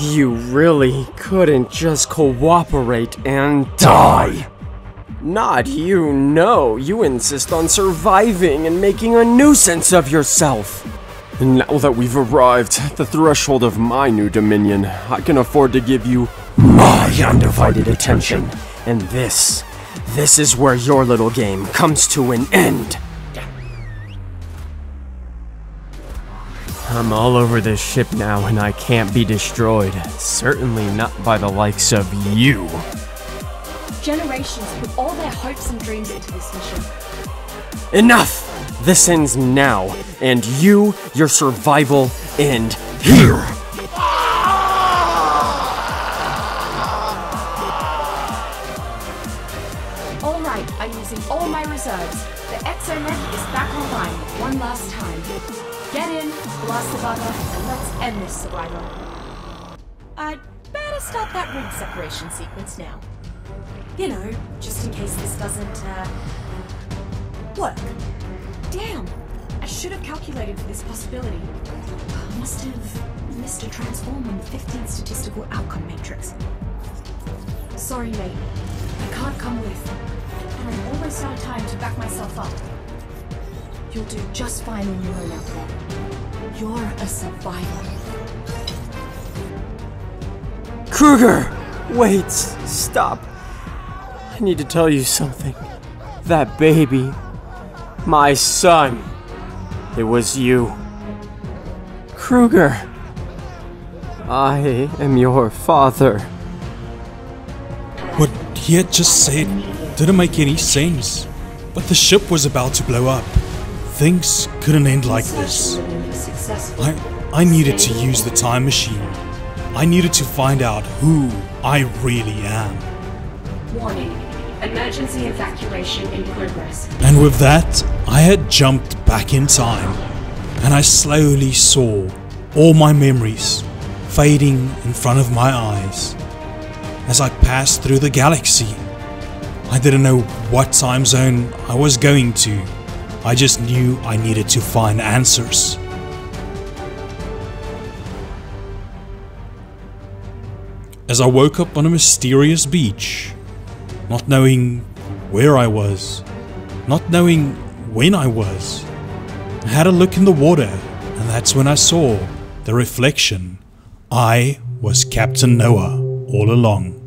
You really couldn't just cooperate and die. Not you, no. You insist on surviving and making a nuisance of yourself. Now that we've arrived at the threshold of my new dominion, I can afford to give you my undivided attention. And this, this is where your little game comes to an end. I'm all over this ship now and I can't be destroyed. Certainly not by the likes of you. Generations put all their hopes and dreams into this mission. Enough! This ends now, and you, your survival, end here! End this survival. I'd better start that rig separation sequence now. You know, just in case this doesn't, uh, work. Damn! I should have calculated for this possibility. I must have missed a transform on the 15th statistical outcome matrix. Sorry, mate. I can't come with. And I'm almost out of time to back myself up. You'll do just fine on your own out there. You're a survivor. Kruger! Wait, stop. I need to tell you something. That baby, my son, it was you. Kruger, I am your father. What he had just said didn't make any sense. But the ship was about to blow up. Things couldn't end like this. I, I needed to use the time machine. I needed to find out who I really am. Warning. Emergency evacuation in progress. And with that, I had jumped back in time, and I slowly saw all my memories fading in front of my eyes. As I passed through the galaxy, I didn't know what time zone I was going to. I just knew I needed to find answers. As I woke up on a mysterious beach, not knowing where I was, not knowing when I was, I had a look in the water, and that's when I saw the reflection. I was Captain Noah all along.